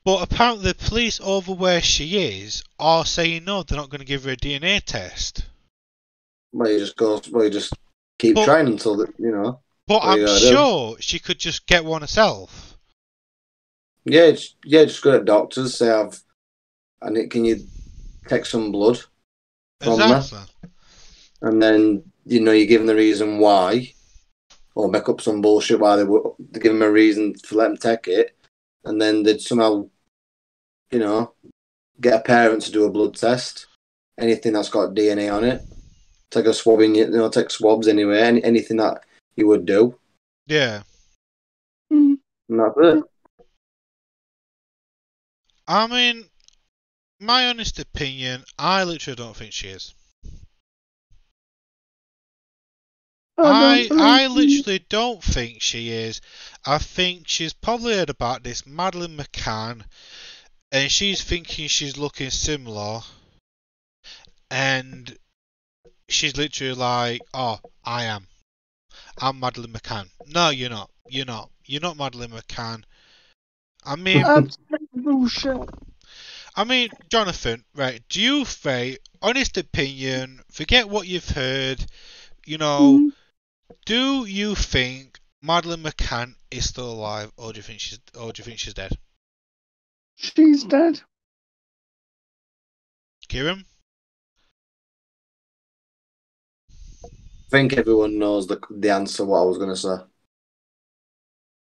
but apparently the police over where she is are saying no, they're not going to give her a DNA test. Well, you just go. Well, you just keep But- trying until that you know. But I'm I do. sure she could just get one herself. Yeah, yeah. Just go to doctors. Say I've. And it, can you take some blood? From her. Exactly. and then you know you give them the reason why, or make up some bullshit why they were they give them a reason to let them take it, and then they'd somehow, you know, get a parent to do a blood test, anything that's got DNA on it, take a swab in, you know, take swabs anyway, any, anything that you would do, Yeah. Mm. and that's it. I mean, my honest opinion, I literally don't think she is. Oh, I I literally don't think she is. I think she's probably heard about this Madeleine McCann, and she's thinking she's looking similar, and she's literally like, "Oh, I am. I'm Madeleine McCann." No, you're not. You're not. You're not Madeleine McCann. I mean, Absolute bullshit. I mean, Jonathan, right? Do you think, honest opinion, forget what you've heard, you know, Mm. do you think Madeleine McCann is still alive, or do you think she's, or do you think she's dead? She's dead. Kieran? I think everyone knows the the answer. What I was gonna say.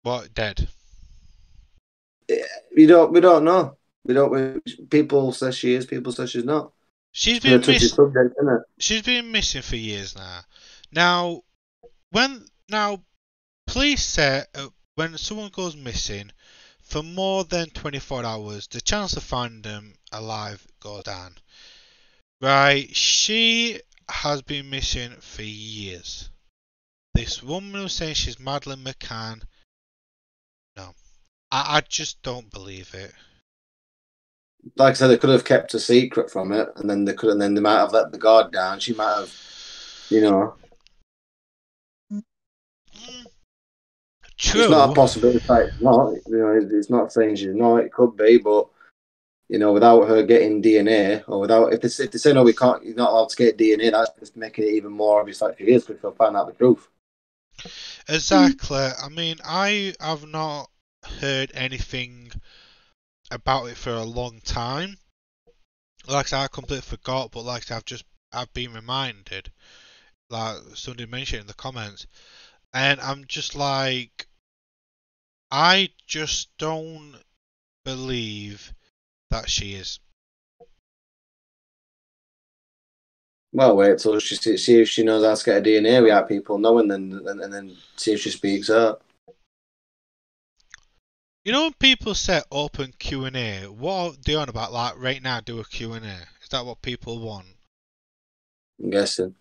What? Dead? We don't. We don't know. We don't. We, people say she is. People say she's not. She's been missing. subject. She's been missing for years now. Now, when now, police say uh, when someone goes missing for more than 24 hours, the chance of finding them alive goes down. Right? She has been missing for years. This woman who's saying she's Madeleine McCann. No, I, I just don't believe it. Like I said, they could have kept a secret from it, and then they could, and then they might have let the guard down. She might have, you know. True. it's not a possibility. It's not, you know, it's- it's not saying she's not. It could be, but you know, without her getting DNA, or without if they if they say no, we can't, you're not allowed to get DNA. That's just making it even more obvious that she is because they'll find out the truth. Exactly. I mean, I have not heard anything about it for a long time. Like I said, I completely forgot, but like I said, I've just I've been reminded. Like somebody mentioned in the comments, and I'm just like, I just don't believe that she is. Well, wait till she see, if she knows how to get a DNA without people knowing, and then and then see if she speaks up. You know when people say open Q and A, what are they on about? Like right now, do a Q and A. Is that what people want? I'm guessing.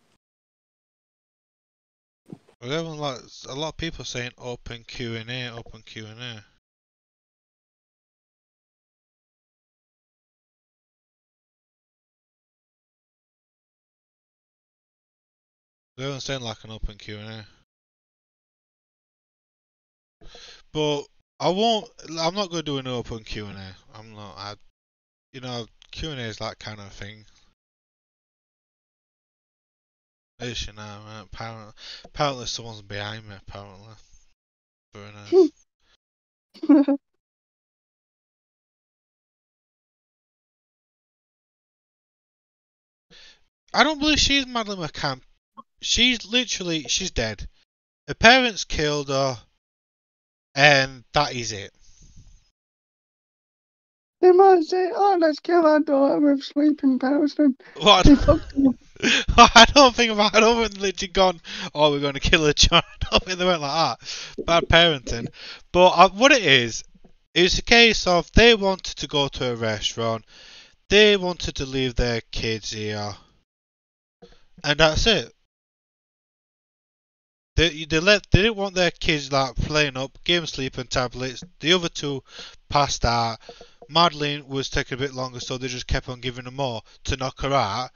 Well, everyone like a lot of people saying open Q and A, open Q and A. Everyone's saying like an open Q and A. But I won't. I'm not going to do an open Q and A. I'm not. I, you know, Q and A is that kind of thing. Is you know, apparently, apparently someone's behind me. Apparently, very nice. <laughs> I don't believe she's Madeleine McCann. She's literally she's dead. Her parents killed her, and that is it. they might say, "Oh, let's kill our daughter with sleeping pills." Then What? they fucked her. <laughs> I don't think about. I don't think literally gone. Oh, we're going to kill a child. <laughs> I don't think they went like that. Bad parenting. But uh, what it is, it's a case of they wanted to go to a restaurant. They wanted to leave their kids here, and that's it. They they let they didn't want their kids like playing up, gave them sleeping tablets. The other two passed out. Madeleine was taking a bit longer, so they just kept on giving her more to knock her out.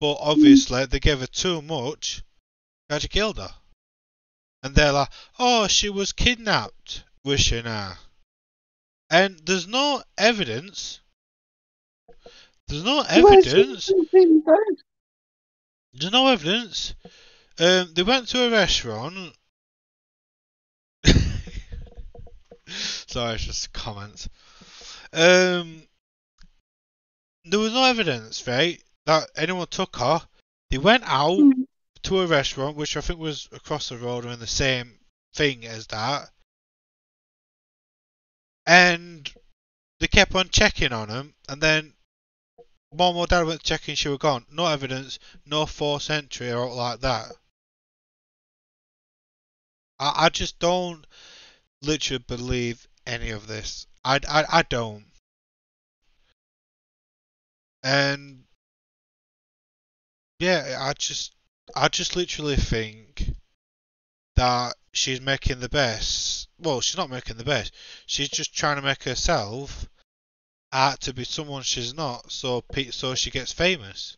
But obviously, they gave her too much. Had killed her. And they're like, oh, she was kidnapped. Was she now? And there's no evidence. There's no evidence. There's no evidence. Um, they went to a restaurant. <laughs> Sorry, it's just comments. Um, there was no evidence, right, that anyone took her. They went out Mm. to a restaurant, which I think was across the road or in the same thing as that, and they kept on checking on him, and then mom or dad went checking, she was gone. No evidence, no force entry or like that. I, I just don't literally believe any of this. I, I, I don't. And yeah, I just I just literally think that she's making the best. Well, she's not making the best. She's just trying to make herself out to be someone she's not, so so she gets famous.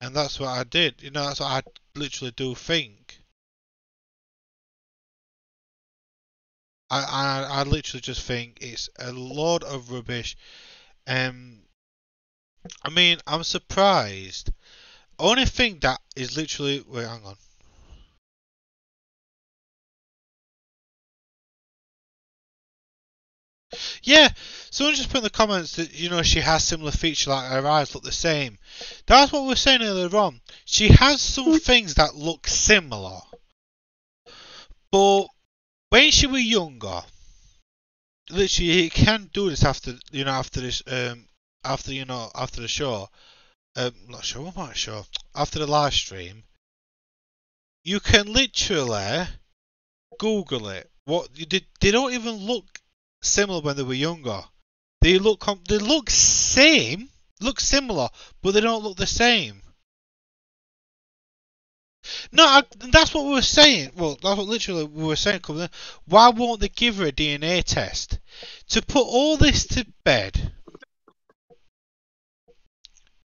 And that's what I did. You know, that's what I literally do think. I, I I literally just think it's a load of rubbish. Um, I mean, I'm surprised. Only thing that is literally wait, hang on. Yeah, someone just put in the comments that you know she has similar features, like her eyes look the same. That's what we were saying earlier on. She has some things that look similar, but when she was younger, literally, you can do this after you know after this um after you know after the show. Um, not sure what might show after the live stream. You can literally Google it. What did? They don't even look similar when they were younger. They look they look same, look similar, but they don't look the same. No, I, that's what we were saying. Well, that's what literally we were saying. Why won't they give her a DNA test to put all this to bed?